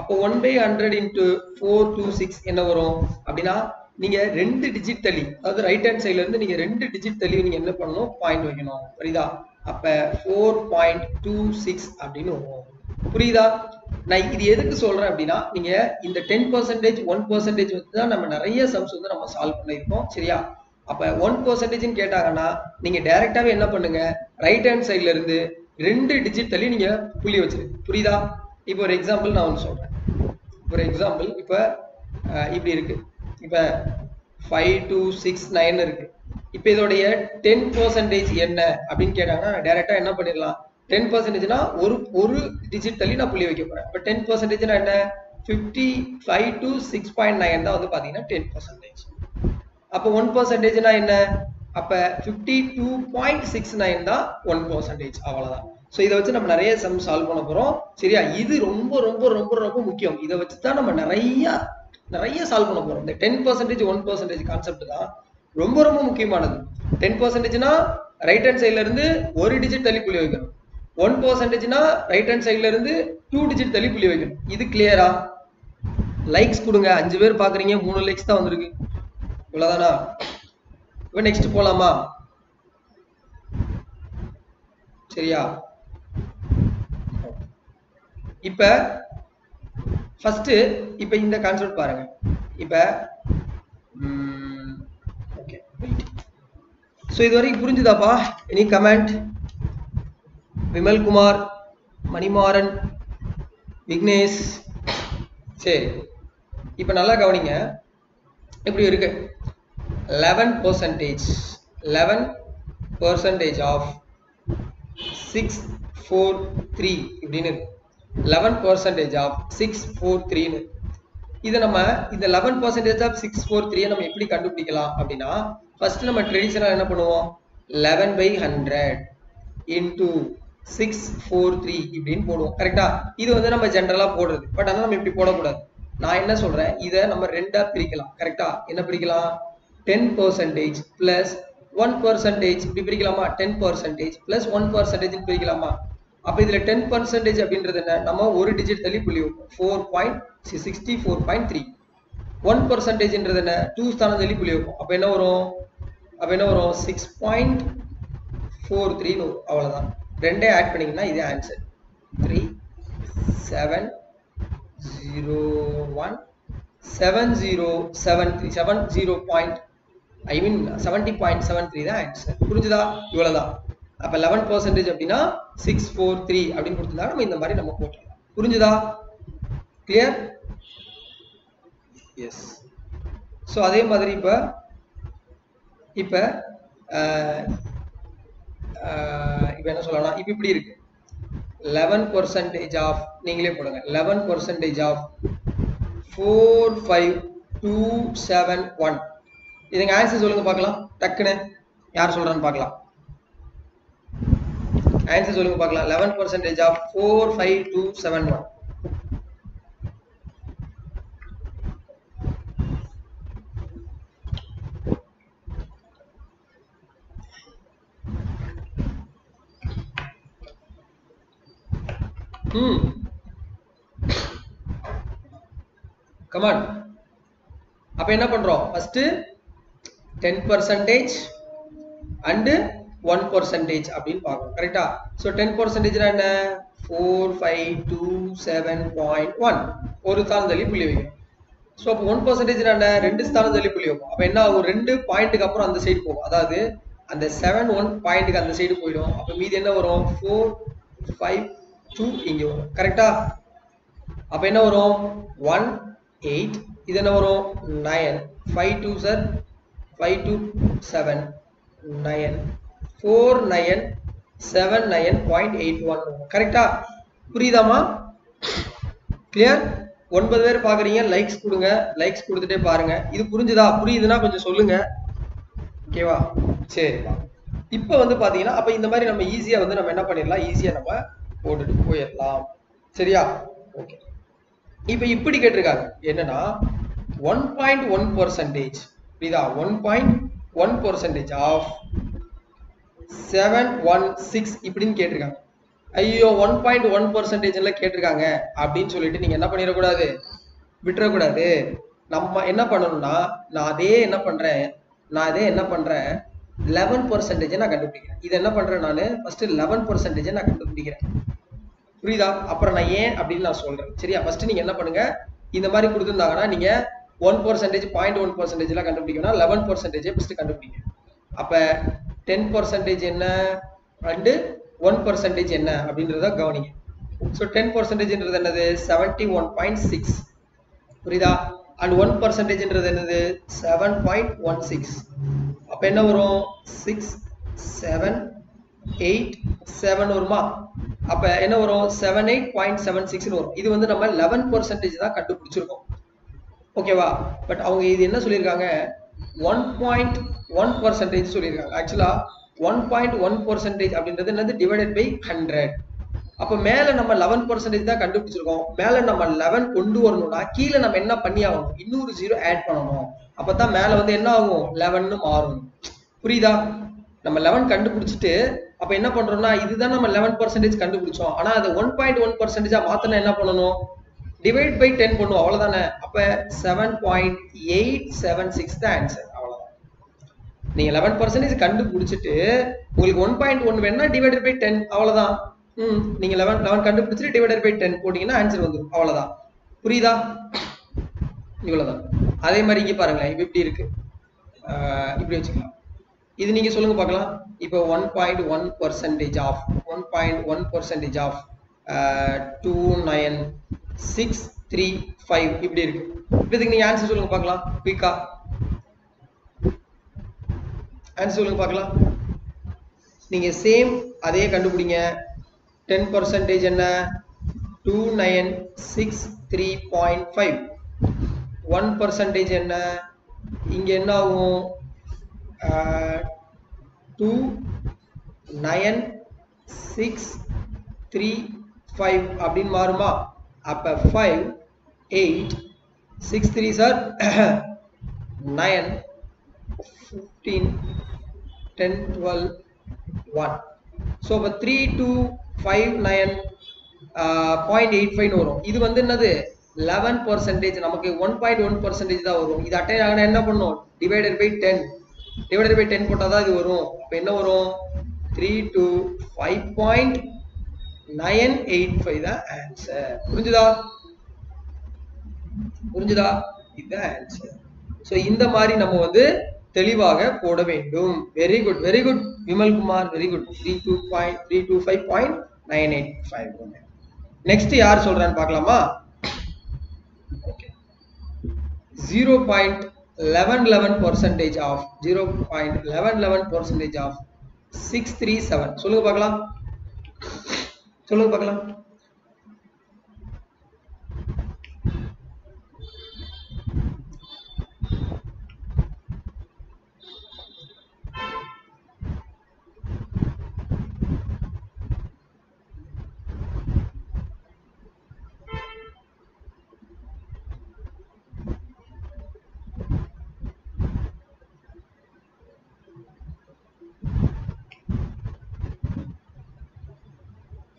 அப்போ one by hundred into four two six என்ன வரும்? அப்படின்னா நீங்க ரெண்டு டிஜிட் தள்ளி அதாவது ரைட் ஹேண்ட் சைட்ல இருந்து நீங்க ரெண்டு டிஜிட் தள்ளி நீங்க என்ன பண்ணணும்? பாயிண்ட் வைக்கணும். புரியுதா? அப்ப ஃபோர் பாயிண்ட் டூ சிக்ஸ் அப்படின்னு வரும். புரியுதா? நான் இது எதுக்கு சொல்றேன் அப்படின்னா நீங்க இந்த டென் பர்சன்டேஜ் ஒன் பர்சன்டேஜ் வந்து தான் நம்ம நிறைய சம்ஸ் வந்து நம்ம சால்வ் பண்ணியிருக்கோம். சரியா? அப்ப ஒன் பர்சன்டேஜ்னு கேட்டாங்கன்னா நீங்க டைரக்டாவே என்ன பண்ணுங்க? ரைட் ஹேண்ட் சைட்ல இருந்து ரெண்டு டிஜிட் தள்ளி நீங்க புள்ளி வச்சிருக்கு புரியுதா? இப்போ ஒரு எக்ஸாம்பிள் நான் ஒன்று சொல்றேன். ஒரு எக்ஸாம்பிள் இப்போ இப்படி இருக்கு. இப்போ ஃபைவ் டூ சிக்ஸ் நைன் இருக்கு. இப்போ இதோடைய டென் பர்சன்டேஜ் என்ன அப்படின்னு கேட்டாங்கன்னா டேரெக்டா என்ன பண்ணிடலாம்? டென் பர்சன்டேஜ்னா ஒரு ஒரு டிஜிட் தள்ளி நான் புள்ளி வைக்க போறேன். இப்போ டென் பர்சன்டேஜ்னா என்ன? Fifty five to six point nine தான் வந்து பார்த்தீங்கன்னா டென் பர்சன்டேஜ் அப்போ ஒன் பர்சன்டேஜ்னா என்ன? அப்ப fifty two point six nine தான் ஒன் பர்சன்டேஜ் அவ்வளவுதான். ஸோ இதை வச்சு நம்ம நிறைய சம் சால்வ் பண்ண போறோம். சரியா? இது ரொம்ப ரொம்ப ரொம்ப ரொம்ப முக்கியம். இதை வச்சு தான் நம்ம நிறைய நிறைய சால்வ் பண்ண போறோம். இந்த ten percentage one percentage concept தான் ரொம்ப ரொம்ப முக்கியமானது. டென் பர்சன்டேஜ்னா ரைட் ஹேண்ட் சைட்ல இருந்து ஒரு டிஜிட் தள்ளி புள்ளி வைக்கணும். ஒன் பர்சன்டேஜ்னா ரைட் ஹேண்ட் சைட்ல இருந்து டூ டிஜிட் தள்ளி புள்ளி வைக்கணும். இது கிளியரா லைக்ஸ் கொடுங்க. அஞ்சு பேர் பாக்குறீங்க மூணு லைக்ஸ் தான் வந்திருக்கு. இவ்வளவுதானா? இப்போ நெக்ஸ்ட் போலாமா? சரியா? இப்ப ஃபர்ஸ்ட் இப்ப இந்த கான்செப்ட் பாருங்க. இப்ப ஓகே ஸோ இது வரைக்கும் புரிஞ்சுதாப்பா? Any comment Vimalkumar Manimaran Vignesh. சரி. இப்போ நல்லா கவனிங்க. இப்படி இருக்கு? Eleven percentage eleven percentage of six four three இப்படின்னு இருக்கு. Eleven percentage of six four த்ரீன்னு இதை நம்ம இந்த eleven percentage of six four த்ரீயை நம்ம எப்படி கண்டுபிடிக்கலாம் அப்படின்னா ஃபர்ஸ்ட் நம்ம ட்ரெடிஷனல் என்ன பண்ணுவோம்? Eleven by hundred into six four three இப்படின்னு போடுவோம். கரெக்டா இது வந்து நம்ம ஜென்ரலா போடுறது. பட் ஆனால் நம்ம இப்படி போடக்கூடாது. நான் என்ன சொல்றேன்? இதை நம்ம ரெண்டா பிரிக்கலாம். கரெக்டா என்ன பிரிக்கலாம்? Ten percentage plus one percentage இப்படி பிரிக்கலாமா? Ten percentage plus one percentage பிரிக்கலாமா? அப்ப இதுல டென் பர்சன்டேஜ் அப்படின்றது என்ன? நம்ம ஒரு டிஜிட் தள்ளி புள்ளி four point sixty four point three one பர்சன்டேஜ்ன்றது என்ன? டூ ஸ்தானம் தள்ளி புள்ளி வைப்போம் அப்ப என்ன வரும்? அப்ப என்ன வரும்? சிக்ஸ் பாயிண்ட் ஃபோர் த்ரீன்னு வரும் அவ்வளவுதான். ரெண்டே ஆட் பண்ணிங்கன்னா இது answer three seven zero one seven zero seven three seven zero point I mean seventy point seven three தான் ஆன்சர் புரிஞ்சுதா? இவ்வளவுதான். அப்ப லெவன் பர்சன்டேஜ் அப்படின்னா சிக்ஸ் ஃபோர் த்ரீ அப்படின்னு கொடுத்துருந்தா நம்ம இந்த மாதிரி நம்ம போட்டுடலாம் புரிஞ்சுதா? கிளியர் எஸ் ஸோ அதே மாதிரி இப்ப இப்ப இப்ப என்ன சொல்லலாம் இப்ப இப்படி இருக்கு. லெவன் பர்சன்டேஜ் ஆஃப் நீங்களே போடுங்க. Eleven percentage of four five two seven one இதுங்க ஆன்சர் சொல்லுங்க பார்க்கலாம். டக்குன்னு யார் சொல்றான்னு பார்க்கலாம். ஆன்சர் சொல்லுங்க பார்க்கலாம் eleven percentage of four five two seven one ம் கமான் அப்ப என்ன பண்றோம்? First ten percentage and one percentage அப்படின்னு பார்க்கணும். கரெக்டா ஸோ டென் பர்சன்டேஜ்னா என்ன? Four five two seven point one ஒரு ஸ்தானம் புள்ளி வைக்கும் ஸோ அப்போ ஒன் பர்சன்டேஜ் என்ன? ரெண்டு ஸ்தானம் தள்ளி புள்ளி வைப்போம். அப்போ என்ன ஆகும்? ரெண்டு பாயிண்ட்டுக்கு அப்புறம் அந்த சைடு போகும். அதாவது அந்த செவன் ஒன் பாயிண்ட்டுக்கு அந்த சைடு போயிடும். அப்போ மீதி என்ன வரும்? ஃபோர் ஃபைவ் டூ இங்கே வரும். கரெக்டா அப்போ என்ன வரும்? ஒன் எயிட் இது என்ன வரும்? Nine five two sir five two seven nine four nine seven nine point eight one கரெக்டா புரியுதாமா கிளியர் ஒன்பது பேர் பாக்குறீங்க லைக்ஸ் கொடுங்க. லைக்ஸ் கொடுத்துட்டே பாருங்க. இது புரிஞ்சுதா? புரியுதுன்னா கொஞ்சம் சொல்லுங்க. ஓகேவா சரிப்பா இப்போ வந்து பாத்தீங்கன்னா அப்ப இந்த மாதிரி நம்ம ஈஸியா வந்து நம்ம என்ன பண்ணிடலாம்? ஈஸியா நம்ம போட்டுட்டு போயிடலாம். சரியா? ஓகே இப்போ இப்படி கேட்டிருக்காங்க. என்னன்னா ஒன் பாயிண்ட் ஒன் பர்சன்டேஜ் புரியுதா? One point one percentage of seven one six இப்படின்னு கேட்டிருக்காங்க. ஐயோ ஒன் பாயிண்ட் ஒன் பர்சன்டேஜ்ல கேட்டிருக்காங்க அப்படின்னு சொல்லிட்டு நீங்க என்ன பண்ணிடக்கூடாது? விட்டுறக்கூடாது. நம்ம என்ன பண்ணணும்னா நான் அதே என்ன பண்றேன் நான் அதே என்ன பண்றேன் லெவன் பர்சன்டேஜ் நான் கண்டுபிடிக்கிறேன். இது என்ன பண்றேன் நான்? ஃபர்ஸ்ட் லெவன் பர்சன்டேஜ் நான் கண்டுபிடிக்கிறேன். புரியுதா? அப்புறம் நான் ஏன் அப்படின்னு நான் சொல்றேன். சரியா? ஃபர்ஸ்ட் நீங்க என்ன பண்ணுங்க? இந்த மாதிரி கொடுத்துருந்தாங்கன்னா நீங்க ஒன் பர்சன்டேஜ் பாயிண்ட் ஒன் பர்சன்டேஜ்லாம் கண்டுபிடிக்கணும்னா லெவன் பர்சன்டேஜ் ஃபர்ஸ்ட் கண்டுபிடிங்க. அப்ப டென் பர்சன்டேஜ் என்ன? அண்டு ஒன் பர்சன்டேஜ் என்ன? அப்படின்றத கவனிங்க. ஸோ டென் பர்சன்டேஜ்ன்றது என்னது? செவன்டி ஒன் பாயிண்ட் சிக்ஸ் புரியுதா? அண்ட் ஒன் பர்சன்டேஜ்ன்றது என்னது? செவன் பாயிண்ட் ஒன் சிக்ஸ் அப்போ என்ன வரும்? சிக்ஸ் செவன் எயிட் செவன் வருமா? அப்போ என்ன வரும்? செவன் எயிட் பாயிண்ட் செவன் சிக்ஸ்னு வரும். இது வந்து நம்ம லெவன் பர்சன்டேஜ் தான் கண்டுபிடிச்சிருக்கோம். ஓகேவா பட் அவங்க இது என்ன சொல்லியிருக்காங்க? ஒன் பாயிண்ட் ஒன் பர்சன்டேஜ் சொல்லியிருக்காங்க. ஆக்சுவலா ஒன் பாயிண்ட் ஒன் பர்சன்டேஜ் அப்படின்றது என்னது? டிவைடட் பை ஹண்ட்ரட் அப்ப மேல நம்ம லெவன் பர்சன்டேஜ் தான் கண்டுபிடிச்சிருக்கோம். மேல நம்ம லெவன் கொண்டு வரணும்னா கீழே நம்ம என்ன பண்ணி ஆகணும்? இன்னொரு ஜீரோ ஆட் பண்ணணும். அப்பதான் மேல வந்து என்ன ஆகும்? லெவன்னு மாறும். புரியுதா? நம்ம லெவன் கண்டுபிடிச்சிட்டு அப்ப என்ன பண்றோம்னா இதுதான் நம்ம லெவன் பர்சன்டேஜ் கண்டுபிடிச்சோம். ஆனா அதை ஒன் பாயிண்ட் ஒன் பர்சன்டேஜா மாத்தணும் என்ன பண்ணணும்? டிவைட் பை டென் பண்ணுவோம் அவ்வளவுதானே? அப்ப seven point eight seven six தான் ஆன்சர் அவ்வளவுதான். நீங்க லெவன் பர்சன்டேஜ் கண்டுபிடிச்சிட்டு உங்களுக்கு ஒன் பாயிண்ட் ஒன் வேணா டிவைடட் பை டென் அவ்வளவுதான். ம் நீங்க லெவன் லெவன் கண்டுபிடிச்சிட்டு டிவைடட் பை டென் போட்டீங்கன்னா ஆன்சர் வந்துடும் அவ்வளவுதான். புரியுதா? இவ்வளவுதான். அதே மாதிரி இங்கே பாருங்களேன் இப்போ இப்படி இருக்கு. ஆஹ் இப்படி வச்சுக்கலாம். இது நீங்க சொல்லுங்க பார்க்கலாம். இப்போ one point one percentage of one point one percentage of two nine six three five இப்படி இருக்கு. இப்போ இதுக்கு நீங்க ஆன்சர் சொல்லுங்க பார்க்கலாம். குயிக்கா ஆன்சர் சொல்லுங்க பார்க்கலாம். நீங்க சேம் அதே கண்டுபிடிங்க. டென் பர்சன்டேஜ் என்ன? Two nine six three point five one percentage என்ன? இங்க என்ன ஆகும்? Two nine six three five அப்படின்னு மாறுமா? அப்போ five eight six three sir nine fifteen ten twelve one so இப்போ three two five nine point eight ஃபைவ்னு வரும். இது வந்து என்னது? லெவன் பர்சன்டேஜ் நமக்கு ஒன் பாயிண்ட் ஒன் பர்சன்டேஜ் தான் வரும். இது அட்டைன் ஆகினா என்ன பண்ணும்? Divided by ten divided by ten போட்டால் தான் இது வரும். இப்போ என்ன வரும்? Three two five point nine eight five தான் ஆன்சர் புரிஞ்சுதா? புரிஞ்சுதா? இதுதான் ஆன்சர் ஸோ இந்த மாதிரி நம்ம வந்து தெளிவாக போட வேண்டும். Very good very good Vimal Kumar very good three two point three two five point nine eight five next யார் சொல்றான்னு பார்க்கலாமா? Okay zero point eleven eleven percentage of zero point eleven eleven percentage of six three seven சொல்லுங்க பார்க்கலாம். சொல்லுங்க பார்க்கலாம்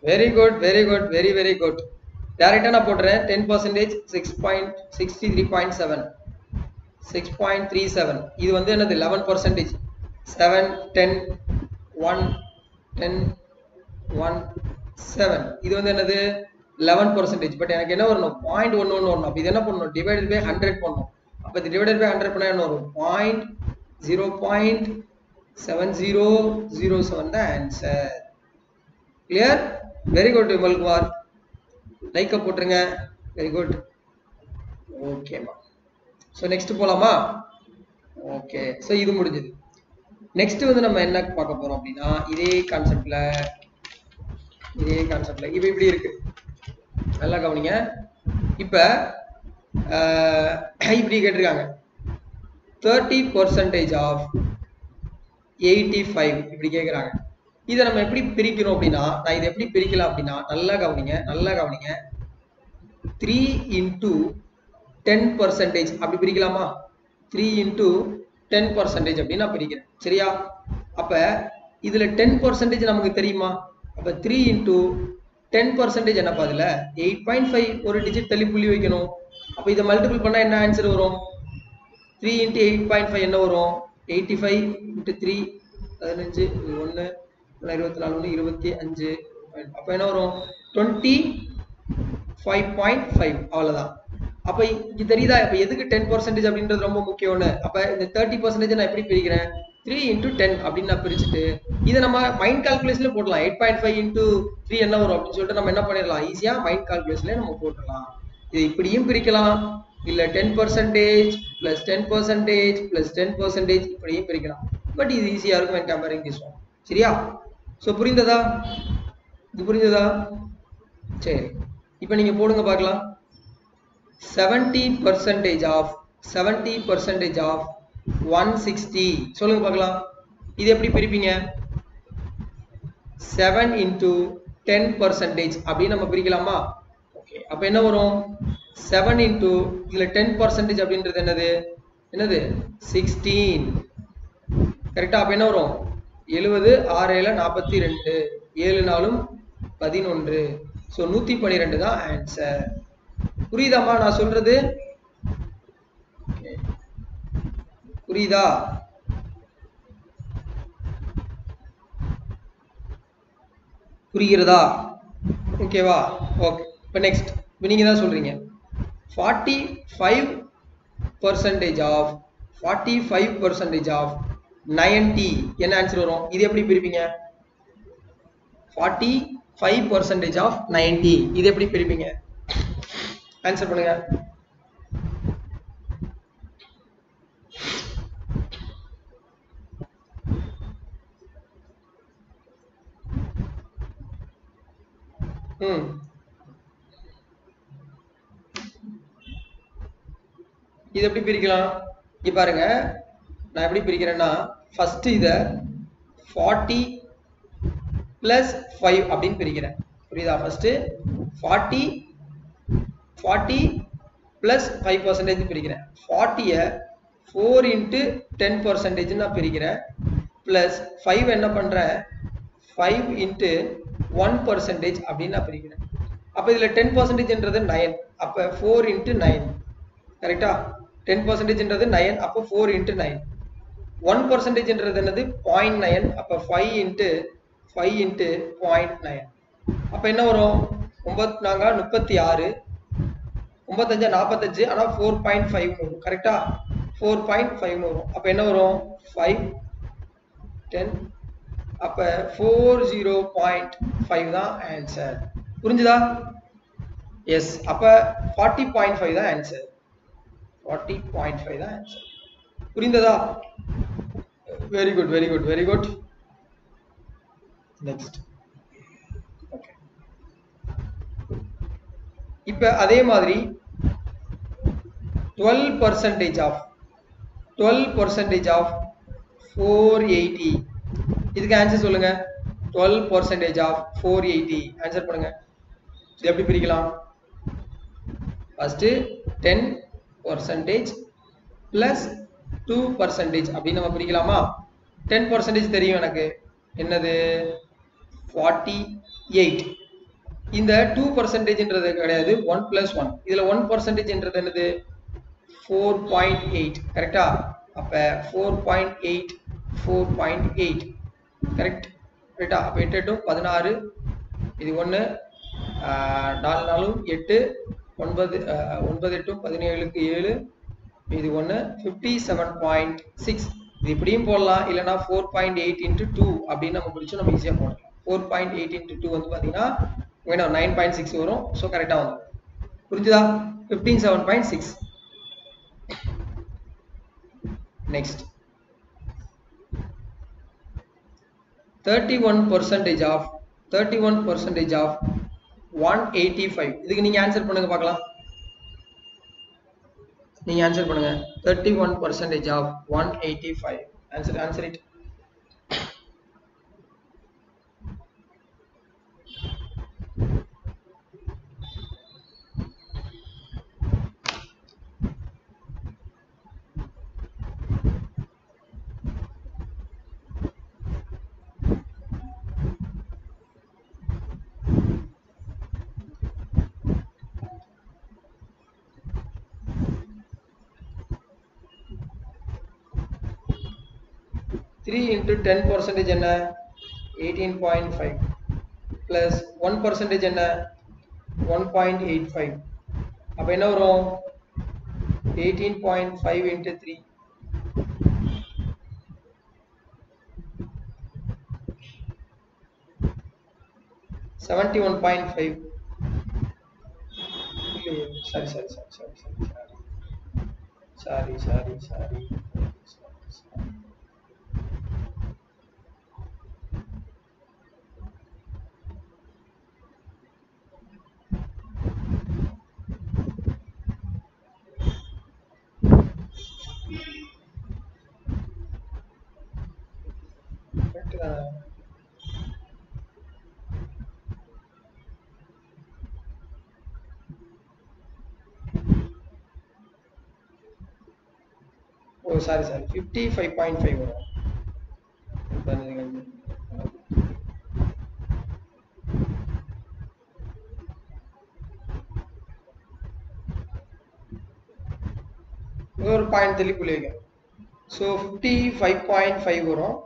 very good very good very very good டேரக்டா நான் போட்டுறேன். Ten percentage six point sixty three point seven six point three seven இது வந்து என்னது? Eleven percentage seven ten one ten one seven இது வந்து என்னது? லெவன் பர்சன்டேஜ் பட் எனக்கு என்ன வரணும்? பாயிண்ட் ஒன்று ஒன்று வரணும். அப்போ இது என்ன பண்ணணும்? டிவைடட் பை ஹண்ட்ரட் பண்ணணும். அப்போ இது டிவைடட் பை ஹண்ட்ரட் பண்ணால் என்ன வரும்? Point zero point seven zero zero seven தான் answer clear very good Vimal Kumar லைக்கை போட்டுருங்க. வெரி குட் ஓகேம்மா ஸோ நெக்ஸ்ட் போலாமா? ஓகே ஸோ இது முடிஞ்சது. நெக்ஸ்ட் வந்து நம்ம என்ன பார்க்க போறோம் அப்படின்னா இதே கான்செப்ட்ல இதே கான்செப்ட்ல இப்போ இப்படி இருக்கு. நல்லா கவனிங்க. இப்போ இப்படி கேட்டிருக்காங்க. Thirty percentage of eighty five இப்படி கேட்குறாங்க இதை நம்ம எப்படி பிரிக்கிறோம் அப்படின்னா நான் இதை எப்படி பிரிக்கலாம் அப்படின்னா நல்லா கவனிங்க நல்லா கவனிங்க. த்ரீ இன்டூ டென் பர்சன்டேஜ் அப்படி பிரிக்கலாமா? த்ரீ இன்டூ டென் பர்சன்டேஜ் அப்படின்னு நான் பிரிக்கிறேன். சரியா? அப்ப இதுல டென் பர்சன்டேஜ் நமக்கு தெரியுமா? அப்ப த்ரீ இன்டூ டென் பர்சன்டேஜ் என்னப்பா அதுல எயிட் பாயிண்ட் ஃபைவ் ஒரு டிஜிட் தள்ளி புள்ளி வைக்கணும். அப்ப இதை மல்டிபிள் பண்ணா என்ன ஆன்சர் வரும்? Three into eight point five என்ன வரும்? எயிட்டி ஃபைவ் இன்ட்டு த்ரீ பதினஞ்சு ஒன்று இருபத்தி நாலு ஒன்று இருபத்தி அஞ்சு. அப்போ என்ன வரும்? டுவெண்ட்டி ஃபைவ் பாயிண்ட் ஃபைவ் அவ்வளோதான் அப்போ இது தெரியுதா? இப்போ எதுக்கு டென் பர்சன்டேஜ் அப்படின்றது ரொம்ப முக்கியம்னு அப்போ இந்த தேர்ட்டி பர்சன்டேஜ் நான் எப்படி பிரிக்கிறேன்? த்ரீ இன்டூ டென் அப்படின்னு நான் பிரிச்சுட்டு இதை நம்ம மைண்ட் கால்குலேஷன்ல போடலாம். Eight point five into three என்ன வரும் அப்படின்னு சொல்லிட்டு நம்ம என்ன பண்ணிடலாம்? ஈஸியாக மைண்ட் கால்குலேஷன்ல நம்ம போட்டுடலாம். இது இப்படியும் பிரிக்கலாம். இல்ல ten percentage plus ten percentage plus ten percentage இப்படியும் பிரிக்கலாம். பட் இது ஈஸியா இருக்கும். when comparing சரியா? ஸோ புரிந்ததா? இது புரிந்ததா? சரி. இப்போ நீங்க போடுங்க பார்க்கலாம். Seventy percentage of seventy percentage of one sixty சொல்லுங்க பார்க்கலாம். இது எப்படி பிரிப்பீங்க? செவன் இன்டூ டென் பர்சன்டேஜ் அப்படின்னு நம்ம பிரிக்கலாமா? ஓகே அப்ப என்ன வரும்? செவன் இன்டூ இதுல டென் பர்சன்டேஜ் அப்படின்றது என்னது? என்னது? சிக்ஸ்டீன் கரெக்டா அப்ப என்ன வரும்? எழுபது ஆறு ஏழு நாற்பத்தி ரெண்டு. ஏழு நாளும் பதினொன்று. ஸோ நூத்தி பன்னிரெண்டு தான் ஆன்சர் புரியுதாம்மா நான் சொல்றது? புரியுதா? புரிகிறதா? ஓகேவா ஓகே இப்போ நெக்ஸ்ட் இப்போ நீங்கள் தான் சொல்கிறீங்க forty five percentage of forty five percentage of ninety என்ன ஆன்சர் வரும்? இது எப்படி பிரிப்பீங்க? Forty five percentage of ninety. இது எப்படி பிரிப்பீங்க? ஆன்சர் பண்ணுங்க. ம். இது எப்படி பிரிக்கலாம்? இங்க பாருங்க. நான் எப்படி பிரிக்கிறேன்னா ஃபர்ஸ்ட் இதை ஃபார்ட்டி பிளஸ் ஃபைவ் அப்படின்னு பிரிக்கிறேன். புரியுதா? First forty forty plus five percentage பிரிக்கிறேன். ஃபார்ட்டியை ஃபோர் இன்ட்டு டென் பர்சன்டேஜ் நான் பிரிக்கிறேன். பிளஸ் ஃபைவ் என்ன பண்ணுறேன் ஃபைவ் இன்ட்டு ஒன் பர்சன்டேஜ் அப்படின்னு நான் பிரிக்கிறேன். அப்போ இதில் டென் பர்சன்டேஜ்ன்றது நைன் அப்போ ஃபோர் இன்ட்டு நைன் கரெக்டா டென் பர்சன்டேஜ்ன்றது நைன் அப்போ ஃபோர் இன்ட்டு நைன் ஒன் பர்சன்டேஜ்ன்றது என்னது? பாயிண்ட் நைன் அப்போ five into five into point nine அப்போ என்ன வரும்? ஒன்பத் நாங்கள் முப்பத்தி ஆறு. ஒன்பத்தஞ்சா நாற்பத்தஞ்சு ஆனால் ஃபோர் பாயிண்ட் ஃபைவ் வரும் கரெக்டாக ஃபோர் பாயிண்ட் ஃபைவ் வரும் அப்போ என்ன வரும்? ஃபைவ் டென் அப்போ ஃபோர் ஜீரோ பாயிண்ட் ஃபைவ் தான் ஆன்சர் புரிஞ்சுதா? எஸ் அப்போ ஃபார்ட்டி பாயிண்ட் ஃபைவ் தான் ஆன்சர் ஃபார்ட்டி பாயிண்ட் ஃபைவ் தான் ஆன்சர் புரிந்ததா? Very good very good very good next இப்ப அதே மாதிரி twelve percentage of twelve percentage of four eighty இதுக்கு ஆன்சர் சொல்லுங்க. Twelve percentage of four eighty answer பண்ணுங்க. இது எப்படி பிரிக்கலாம்? First ten percentage plus two percentage அப்படின்னு நம்ம பிரிக்கலாமா? டென் பர்சன்டேஜ் தெரியும் எனக்கு. என்னது? ஃபார்ட்டி எயிட் இந்த டூ பர்சன்டேஜ்ன்றது கிடையாது ஒன் பிளஸ் ஒன் இதில் ஒன் பர்சன்டேஜ்ன்றது என்னது? ஃபோர் பாயிண்ட் எயிட் கரெக்டா அப்ப four point eight four point eight correct ரைட்டா அப்போ எட்டு எட்டும் பதினாறு. இது ஒன்று நாலு நாளும் எட்டு. ஒன்பது ஆஹ், ஒன்பது எட்டும் பதினேழுக்கு ஏழு. இது ஒன்று ஃபிஃப்டி செவன் பாயிண்ட் சிக்ஸ் இது இப்படியும் போடலாம் இல்லைனா four point eight into two அப்படின்னு நம்ம பிடிச்சு நம்ம ஈஸியாக போடலாம். Four point eight into two வந்து பார்த்தீங்கன்னா வேணும் நைன் பாயிண்ட் சிக்ஸ் வரும். ஸோ கரெக்டாக வந்துடும் புரிஞ்சுதா? Fifteen seven point six next thirty one percentage of thirty one percentage of one eighty five இதுக்கு நீங்க ஆன்சர் பண்ணுங்க பார்க்கலாம். நீங்க ஆன்சர் பண்ணுங்க. Thirty one percentage of one eighty five answer answer it three into ten percentage என்ன? Eighteen point five plus one percentage என்ன? One point eight five அப்போ என்ன வரும்? Eighteen point five into three seventy one point five இல்லையே sorry sorry sorry sorry sorry sorry sorry sorry correct தானே ஓ sorry sorry fifty five point five வரும் ஒரு point தள்ளி புள்ளி வைக்கணும் so fifty five point five வரும்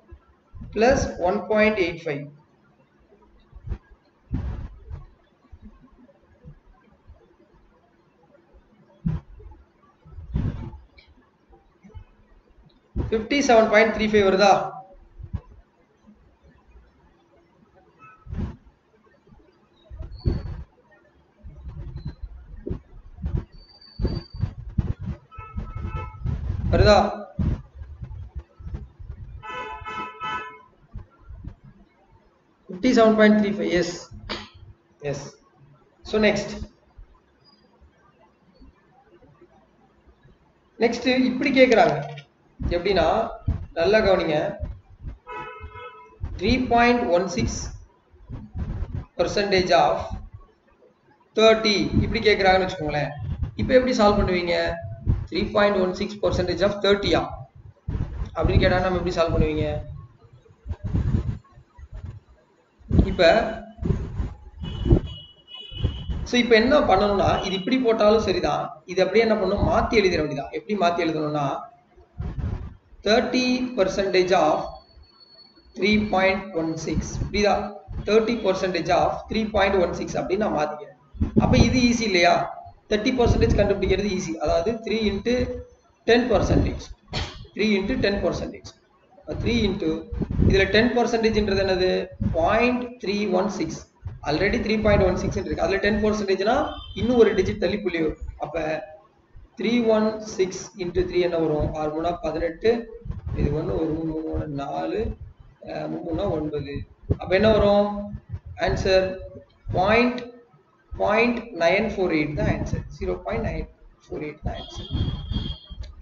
plus one point eight five fifty seven point three five வருதா? வருதா? Fifty seven point three five yes yes so next next இப்படி கேட்குறாங்க எப்படின்னா நல்லா கவனிங்க. Three point one six percentage of thirty இப்படி கேட்குறாங்கன்னு வச்சுக்கோங்களேன். இப்போ எப்படி சால்வ் பண்ணுவீங்க? Three point one six percentage of தேர்ட்டியா அப்படின்னு கேட்டால் நம்ம எப்படி சால்வ் பண்ணுவீங்க? இப்போ ஸோ இப்போ என்ன பண்ணணும்னா இது இப்படி போட்டாலும் சரிதான். இது அப்படியே என்ன பண்ணணும் மாற்றி எழுதிட வேண்டியதான் எப்படி மாற்றி எழுதணும்னா thirty percentage of three point one six புரியுதா? Thirty percentage of three point one six அப்படின்னு நான் மாற்றிக்கிறேன் அப்போ இது ஈஸி இல்லையா? தேர்ட்டி பர்சன்டேஜ் கண்டுபிடிக்கிறது ஈஸி அதாவது three into ten percentage. Three into ten percentage three into இதில் டென் பர்சன்டேஜ்ன்றது என்னது? Point three one six already three point one six இருக்கு அதில் டென் percentageனா இன்னும் ஒரு டிஜிட் தள்ளி புள்ளி வரும். அப்போ three one six into three என்ன வரும்? ஆறு மூணா பதினெட்டு இது ஒன்று ஒரு மூணு மூணு நாலு மூணுனா ஒன்பது. அப்போ என்ன வரும்? Answer point point nine four eight தான் answer zero point nine four eight தான் ஆன்சர்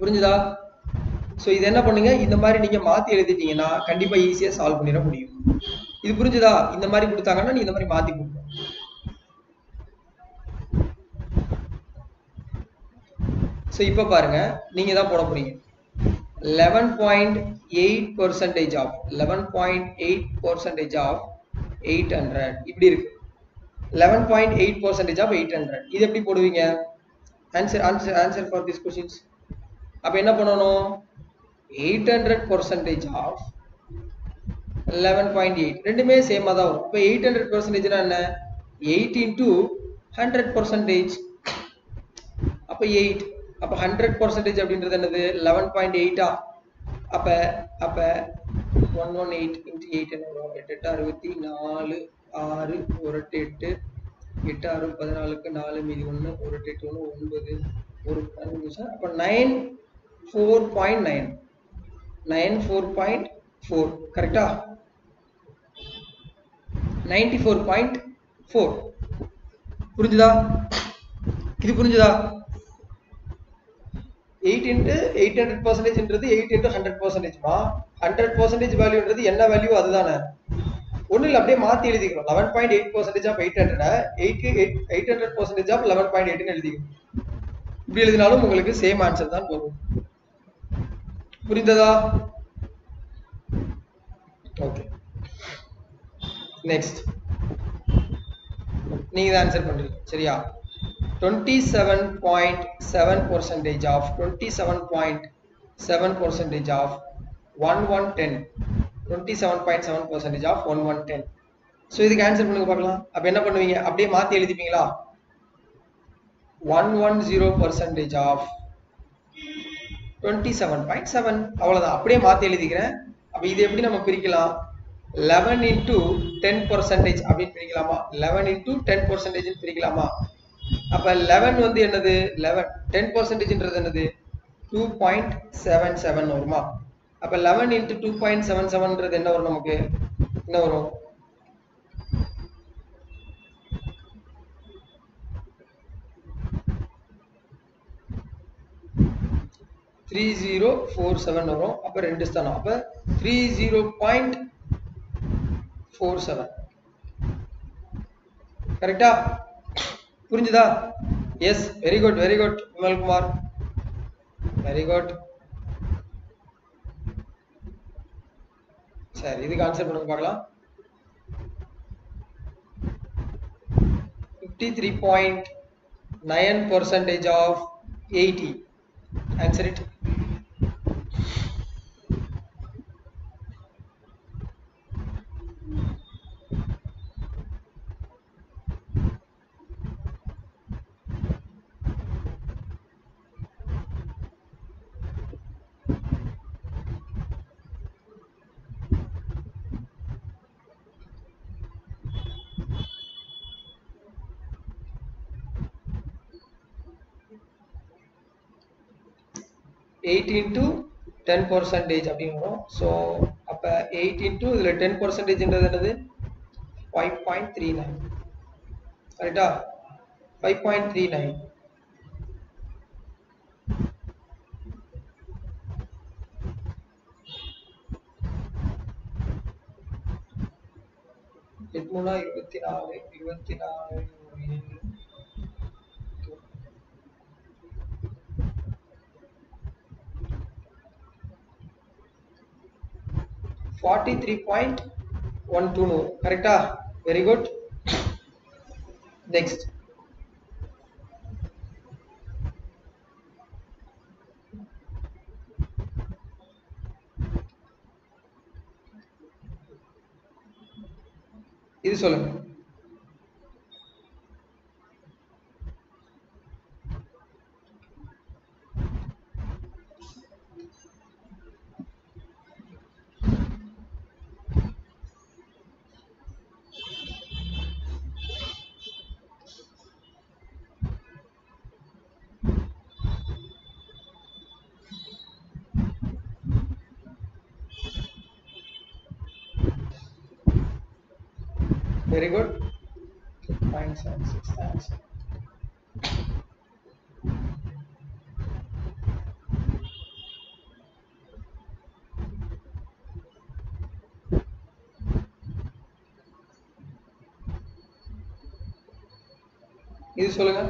புரிஞ்சுதா? ஸோ இது என்ன பண்ணுங்க? இந்த மாதிரி நீங்கள் மாற்றி எழுதிட்டீங்கன்னா கண்டிப்பாக ஈஸியாக சால்வ் பண்ணிட முடியும். இது புரிஞ்சுதா? இந்த மாதிரி கொடுத்தாங்கன்னா நீ இந்த மாதிரி மாற்றி கொடுக்கணும் ஸோ இப்போ பாருங்க. நீங்க தான் போட போறீங்க? Eleven point eight percentage of eleven point eight percentage of eight hundred இப்படி இருக்கு. Eleven point eight percentage of eight hundred இது எப்படி போடுவீங்க? Answer answer answer for this questions அப்போ என்ன பண்ணணும்? Eight hundred percentage of eleven point eight ரெண்டுமே சேமாக தான் வரும். இப்போ எயிட் ஹண்ட்ரட் பர்சன்டேஜ்னா என்ன? எயிட் இன்டூ ஹண்ட்ரட் பர்சன்டேஜ் அப்போ எயிட் அப்போ ஹண்ட்ரட் பர்சன்டேஜ் அப்படின்றது என்னது? லெவன் பாயிண்ட் எயிட்டா அப்போ அப்போ one one eight into eight என்ன வரும்? எட்டு எட்டு அறுபத்தி நாலு ஆறு ஒரு எட்டு எட்டு எட்டு ஆறு பதினாலுக்கு நாலு மீதி ஒன்று ஒரு எட்டு எட்டு ஒன்று ஒன்பது ஒரு பதினஞ்சு சார் அப்போ nine four point nine nine four point four கரெக்டா நைன்டி ஃபோர் பாயிண்ட் ஃபோர் புரிஞ்சுதா? இது புரிஞ்சுதா? எயிட் இன்ட்டு எயிட் ஹண்ட்ரட் பர்சன்டேஜ்ன்றது எயிட் இன்ட்டு ஹண்ட்ரட் பர்சன்டேஜ்மா ஹண்ட்ரட் பர்சன்டேஜ் வேல்யூன்றது என்ன வேல்யூ அதுதானே. ஒன்றும் இல்லை அப்படியே மாற்றி எழுதிக்கிறோம் eleven point eight percentage of eight hundred eight eight eight hundred percentage of eleven point எயிட்னு எழுதிக்கணும். இப்படி எழுதினாலும் உங்களுக்கு சேம் ஆன்சர் தான் வரும். புரிந்ததா? ஓகே நெக்ஸ்ட் நீங்க தான் ஆன்சர் பண்றீங்க. சரியா? Twenty seven point seven percentage of twenty seven point seven percentage of one one ten twenty seven point seven percentage of one one ten so இதுக்கு ஆன்சர் பண்ணுங்க பார்க்கலாம். அப்போ என்ன பண்ணுவீங்க? அப்படியே மாற்றி எழுதிப்பீங்களா? One one zero percentage of twenty seven point seven அவ்வளோதான் அப்படியே மாற்றி எழுதிக்கிறேன். அப்போ இது எப்படி நம்ம பிரிக்கலாம்? லெவன் இன்டூ டென் பர்சன்டேஜ் அப்படின்னு பிரிக்கலாமா? லெவன் இன்டூ டென் பர்சன்டேஜ்னு பிரிக்கலாமா? அப்ப லெவன் வந்து என்னது? லெவன் டென் பர்சன்டேஜ்ன்றது என்னது? டூ பாயிண்ட் செவன் செவன் வருமா? அப்ப eleven into two point seven செவன்ன்றது என்ன வரும் நமக்கு? என்ன வரும்? த்ரீ ஜீரோ ஃபோர் செவன் வரும். அப்போ ரெண்டு ஸ்தானம். அப்போ three zero point four seven கரெக்டா புரிஞ்சுதா? Yes very good very good Vimalkumar very good சரி இதுக்கு ஆன்சர் பண்ணுங்க பார்க்கலாம். Fifty three point nine percentage of eighty answer it eight into ten percentage அப்படின்னு வரும். ஸோ அப்போ எயிட் இன்ட்டு இதில் டென் பர்சன்டேஜ்ன்றது என்னது? ஃபைவ் பாயிண்ட் த்ரீ நைன் கரெக்டா ஃபைவ் பாயிண்ட் த்ரீ நைன் எட்நூறா இருபத்தி நாலு இருபத்தி நாலு forty three point one two நூறு கரெக்டா வெரி குட் நெக்ஸ்ட் இது சொல்லுங்க. Very good. 0.76 the answer. இது சொல்லுங்க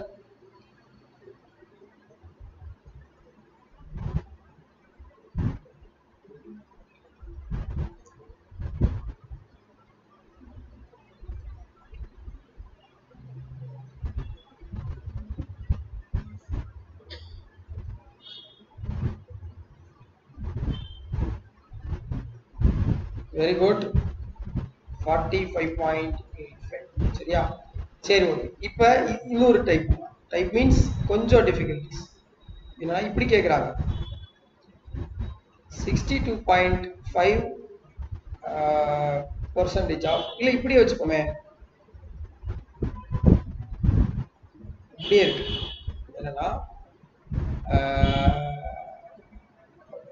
very good forty five point eight five சரியா? சரி ஓகே இப்போ இன்னொரு டைப் டைப் மீன்ஸ் கொஞ்சம் டிஃபிகல்டிஸ் ஏன்னா இப்படி கேட்குறாங்க sixty two point five percentage of இல்லை இப்படியே வச்சுக்கோமே. இப்படியே இருக்கு. என்னன்னா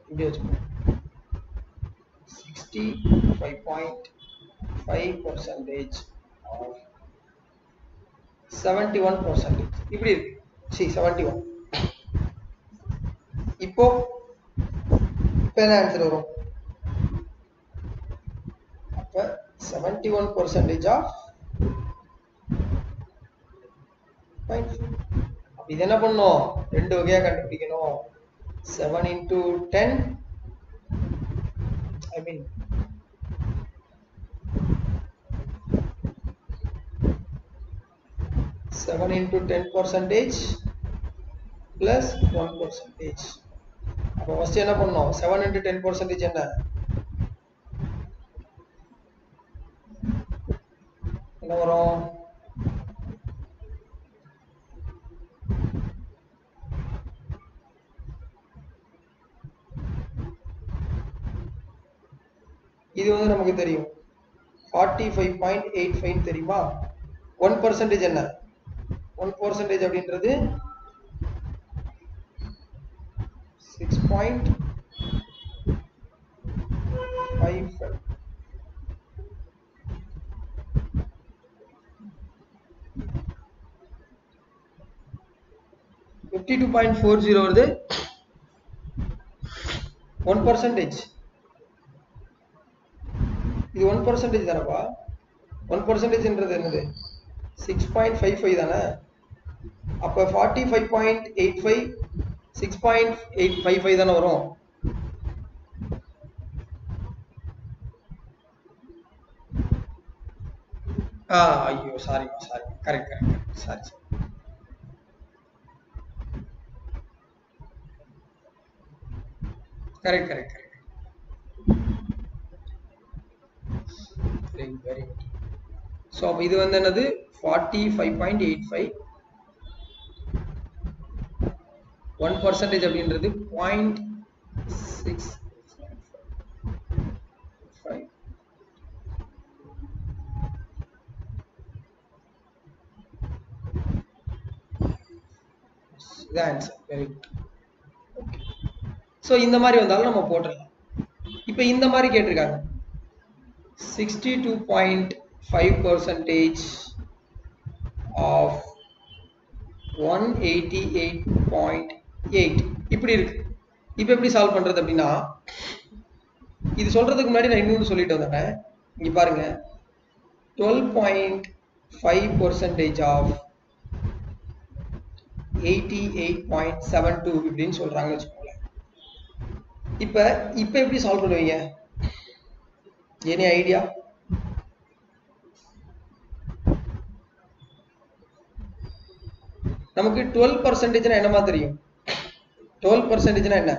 இப்படி வச்சுக்கோங்க. 65.5 percentage of 71 percentage இப்படி இருக்கு. 71 இப்போ என்ன ஆன்சர் வரும்? அப்ப 71 percentage ஆஃப் இது என்ன பண்ணும்? ரெண்டு வகையா கண்டுபிடிக்கணும். Seven into ten I mean, seven into ten percentage plus one percentage. அப்போ ஃபர்ஸ்ட் என்ன பண்ணோம் செவன் இன்டு டென் பர்சன்டேஜ் என்ன என்ன வரும் இது வந்து நமக்கு தெரியும். Forty five point eight five தெரியுமா? ஒன் பர்சன்டேஜ் என்ன? ஒன் பர்சன்டேஜ் அப்படின்றது six point five five fifty two point four zero வருது. ஒன் பர்சன்டேஜ் இது ஒன் பர்சன்டேஜ் தானப்பா? ஒன் பர்சன்டேஜ்ன்றது என்னது? சிக்ஸ் பாயிண்ட் ஃபைவ் ஃபைவ் தானே? அப்போ forty five point eight five six point eight five five தானே வரும்? ஆ ஐயோ சாரிம்மா sorry correct correct sorry sorry correct correct correct very very good so அப்போ இது வந்து என்னது? Forty five point eight five one percentage அப்படின்றது பாயிண்ட் சிக்ஸ் ஃபைவ் இது answer very good okay so இந்த மாதிரி வந்தாலும் நம்ம போட்டுடலாம். இப்போ இந்த மாதிரி கேட்டிருக்காங்க. Sixty two point five of one eighty eight point eight இப்படி இருக்கு. இப்போ எப்படி சால்வ் பண்றது அப்படின்னா இது சொல்றதுக்கு முன்னாடி நான் இன்னொன்று சொல்லிட்டு வந்தேன் இங்க பாருங்க. Twelve point five percentage of eighty eight point seven two இப்படின்னு சொல்றாங்கன்னு வச்சுக்கோங்களேன். இப்ப இப்ப எப்படி சால்வ் பண்ணுவீங்க? எனி ஐடியா நமக்கு டுவெல் பர்சன்டேஜ்னா என்னமா தெரியும்? டுவெல் பர்சன்டேஜ்னா என்ன?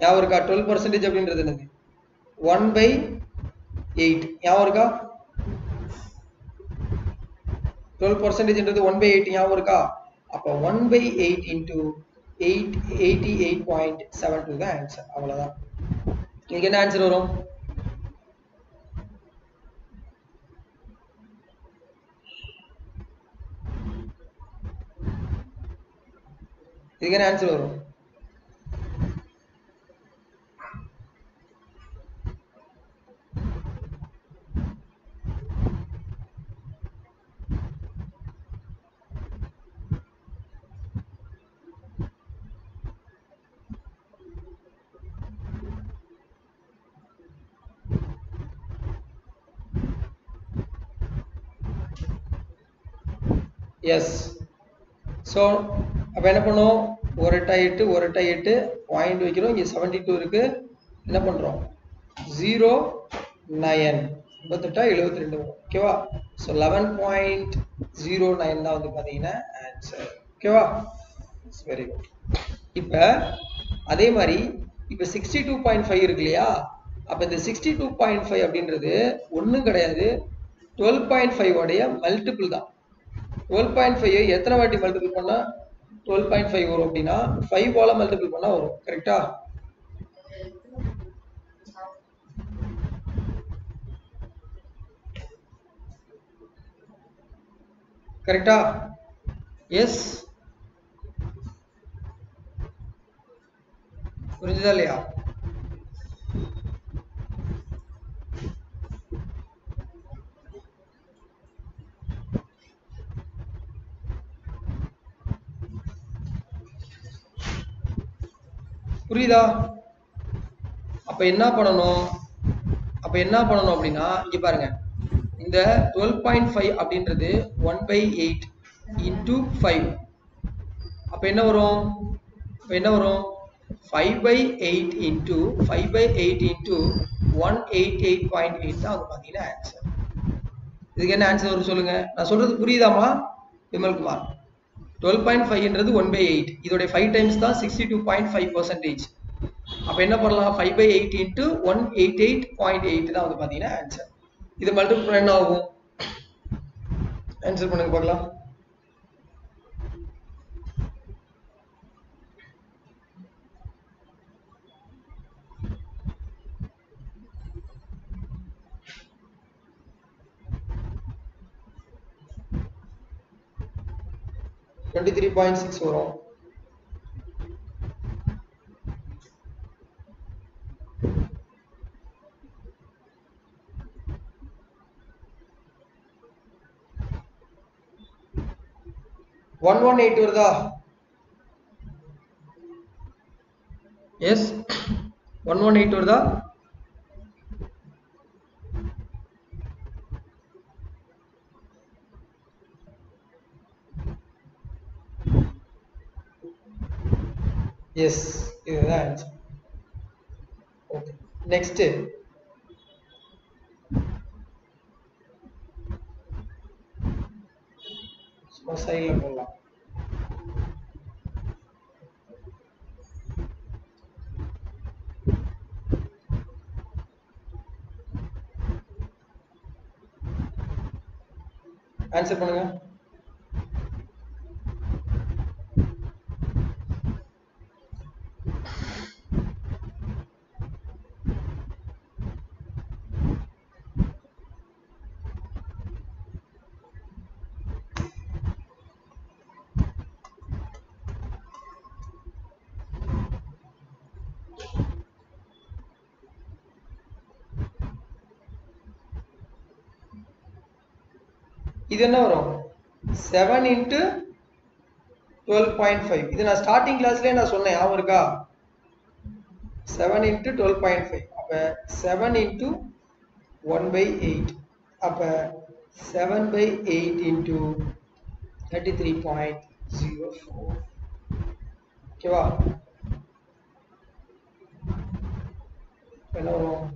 ஞாபகம் இருக்கா? டுவெல் பர்சன்டேஜ் அப்படின்றது என்னது? ஒன் பை எயிட் ஞாபகம் இருக்கா? டுவெல் பர்சன்டேஜ்ன்றது ஒன் பை எயிட் ஞாபகம் இருக்கா? அப்போ one by eight into eight eighty eight point seven two தான் ஆன்சர் அவ்வளோதான் இதுக்கு என்ன ஆன்சர் வரும்? இதுக்கு என்ன ஆன்சர் வரும்? எஸ் ஸோ அப்போ என்ன பண்ணுவோம்? ஒரு எட்டா எட்டு ஒரு எட்டா எட்டு பாயிண்ட் வைக்கிறோம். இங்கே செவன்டி டூ இருக்கு. என்ன பண்ணுறோம் ஜீரோ நயன் ஐம்பத்தெட்டா எழுபத்தி ரெண்டு வரும் ஓகேவா so eleven point zero nine தான் வந்து பார்த்தீங்கன்னா ஆன்சர் ஓகேவா வெரி குட் இப்போ அதே மாதிரி இப்போ சிக்ஸ்டி டூ பாயிண்ட் ஃபைவ் இருக்கு இல்லையா? அப்போ இந்த சிக்ஸ்டி டூ பாயிண்ட் ஃபைவ் அப்படின்றது ஒன்றும் கிடையாது. டுவெல் பாயிண்ட் ஃபைவ் உடைய மல்டிபிள் தான். டுவெல் பாயிண்ட் ஃபைவ் எத்தனை வாட்டி மல்டிபிள் பண்ணால் டுவெல் பாயிண்ட் ஃபைவ் வரும் அப்படின்னா ஃபைவ் போல மல்டிபிள் பண்ணால் வரும். கரெக்டா கரெக்டா எஸ் புரிஞ்சுதா இல்லையா? புரியுதா? அப்ப என்ன பண்ணணும்? அப்ப என்ன பண்ணணும் அப்படின்னா இங்க பாருங்க. இந்த டுவெல் பாயிண்ட் ஃபைவ் அப்படின்றது one by eight into five அப்ப என்ன வரும்? அப்ப என்ன வரும்? Five by eight into five by eight into one eight eight point eight தான் அவங்க பார்த்தீங்கன்னா ஆன்சர் இதுக்கு என்ன ஆன்சர் வரும் சொல்லுங்க. நான் சொல்றது புரியுதாமா விமல்குமார். டுவெல் பாயிண்ட் ஃபைவ்ன்றது ஒன் பை எயிட் இதோடைய ஃபைவ் டைம்ஸ் தான் sixty two point five percentage அப்போ என்ன பண்ணலாம்? Five by eight into one eight eight point eight தான் வந்து பார்த்தீங்கன்னா ஆன்சர் இது மல்டிபிள் பண்ண என்ன ஆகும்? ஆன்சர் பண்ணுங்க பார்க்கலாம். டுவெண்ட்டி த்ரீ பாயிண்ட் சிக்ஸ் வரும் ஒன் ஒன் எயிட் வருதா எஸ் ஒன் ஒன் எயிட் வருதா எஸ் இதுதான் ஆன்சர் ஓகே நெக்ஸ்ட் சும்மா சைடில் போடலாம் ஆன்சர் பண்ணுங்க இது என்ன வரும்? Seven into twelve point five இது நான் ஸ்டார்டிங் கிளாஸ்லேயே நான் சொன்னேன் ஞாபகம் இருக்கா? Seven into twelve point five அப்போ seven into one by eight அப்போ seven by eight into thirty three point zero four ஓகேவா என்ன வரும்?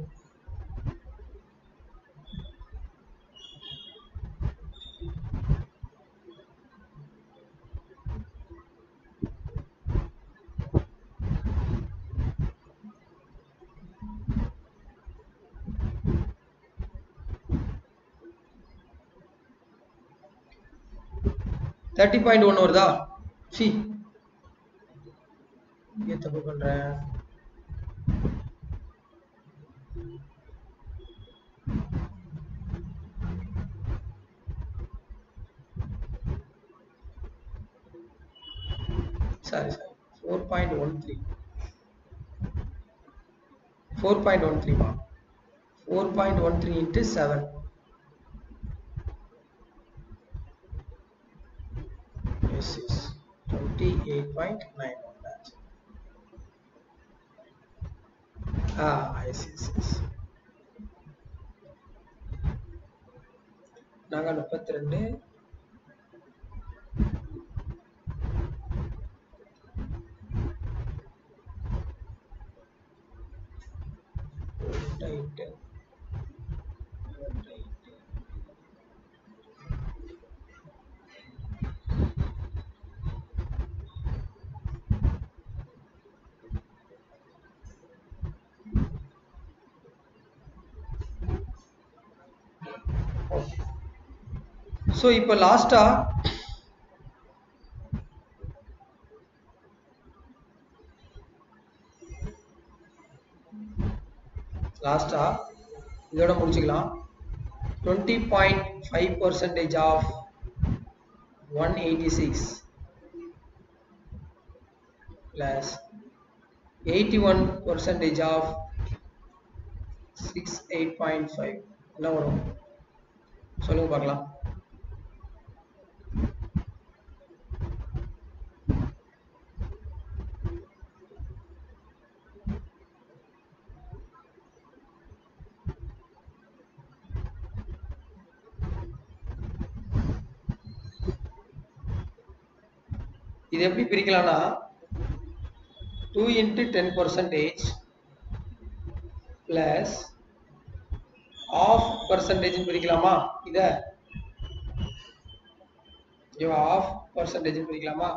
தேர்ட்டி பாயிண்ட் ஒன் வருதா? சி. இங்கே தப்பு பண்றேன் sorry sorry four point one three four point one three four point one three into seven This is 28.91 that. Ah, I see, see, see. நாங்க முப்பத்தி ரெண்டு ஸோ இப்போ லாஸ்டா லாஸ்டா இதோட முடிச்சுக்கலாம். Twenty point five percentage of one eighty six plus eighty one percentage of six eight point five என்ன வரும். சொல்லுங்க பார்க்கலாம். இது எப்படி பிரிக்கலாம்னா two into ten percentage plus half percentage பிரிக்கலாமா? இத ஓகேவா ஆஃப் பர்சன்டேஜ் பிரிக்கலாமா?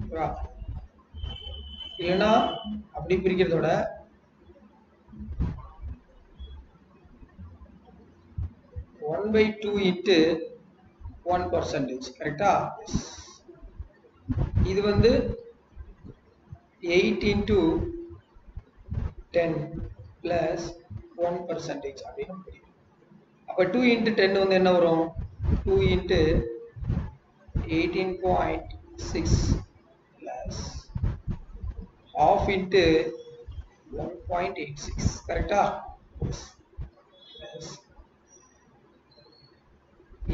ஓகேவா இல்லைன்னா அப்படி பிரிக்கிறதோட one by two into one percentage கரெக்டா இது வந்து eight into ten plus one percentage அப்படின்னு புரியும் அப்போ டூ இன்ட்டு டென் வந்து என்ன வரும்? Two into eighteen point six plus half into one point eight six கரெக்டா பிளஸ்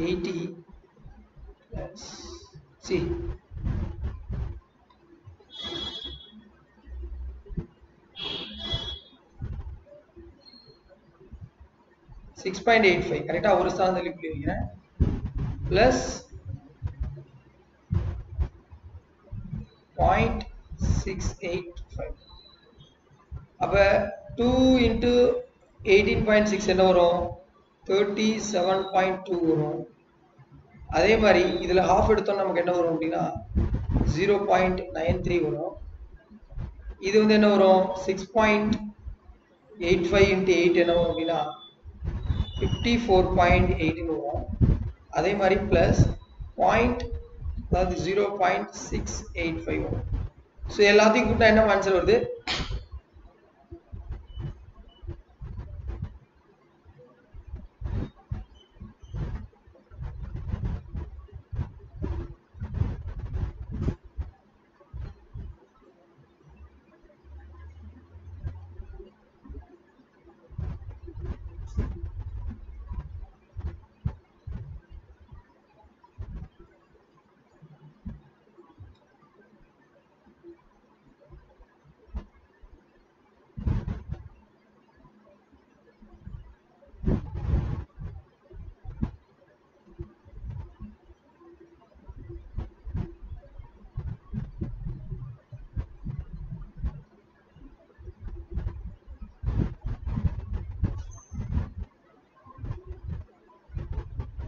எயிட்டி பிளஸ் சி சிக்ஸ் பாயிண்ட் எயிட் ஃபைவ் கரெக்டாக ஒரு ஸ்தானம் தள்ளி புள்ளி வைக்கிறேன் plus point six eight five அப்போ two into eighteen point six என்ன வரும்? தேர்ட்டி செவன் பாயிண்ட் டூ வரும். அதே மாதிரி இதில் ஹாஃப் எடுத்தோம் நமக்கு என்ன வரும் அப்படின்னா? ஜீரோ பாயிண்ட் நைன் த்ரீ வரும். இது வந்து என்ன வரும்? Six point eight five into eight என்ன வரும் அப்படின்னா? ஃபிஃப்டி ஃபோர் பாயிண்ட் எயிட்னு வரும் அதே மாதிரி ப்ளஸ் பாயிண்ட் அதாவது zero point six eight five வரும் ஸோ எல்லாத்தையும் கூப்பிட்டா என்ன ஆன்சர் வருது?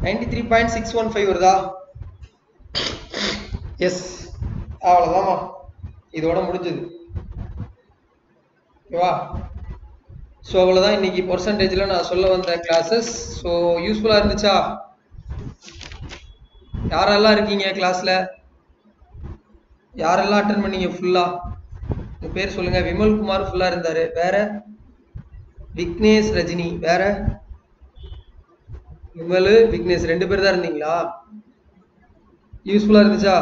Ninety three point six one five வருதா? எஸ் அவ்வளோதாம்மா இதோட முடிஞ்சது. ஓகேவா? ஸோ அவ்வளோதான் இன்னைக்கு பர்சன்டேஜில் நான் சொல்ல வந்த கிளாஸஸ் ஸோ யூஸ்ஃபுல்லாக இருந்துச்சா? யாரெல்லாம் இருக்கீங்க கிளாஸில் யாரெல்லாம் அட்டன் பண்ணீங்க ஃபுல்லாக உங்கள் பேர் சொல்லுங்கள் விமல் குமார் ஃபுல்லாக இருந்தார். வேற விக்னேஷ் ரஜினி. வேற விமல் விக்னேஷ் ரெண்டு பேர் தான் இருந்தீங்களா? யூஸ்ஃபுல்லாக இருந்துச்சா?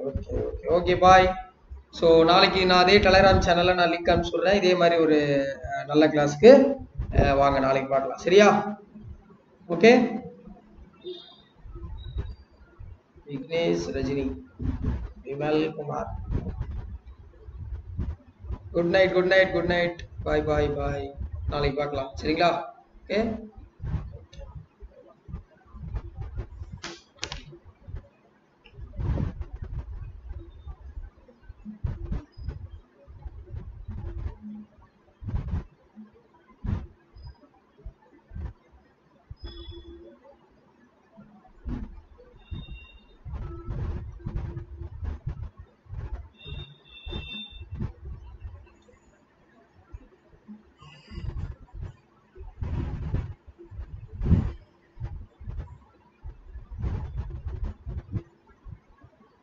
Okay okay okay bye so நாளைக்கு நான் அதே டெலகிராம் சேனலில் நான் லிங்க் அனுப்பிச்சுடுறேன் இதே மாதிரி ஒரு நல்ல கிளாஸ்க்கு வாங்க நாளைக்கு பார்க்கலாம் சரியா? Okay Vignesh Rajini Vimal Kumar. Good night good night good night bye bye bye நாளைக்கு பார்க்கலாம் சரிங்களா? ஓகே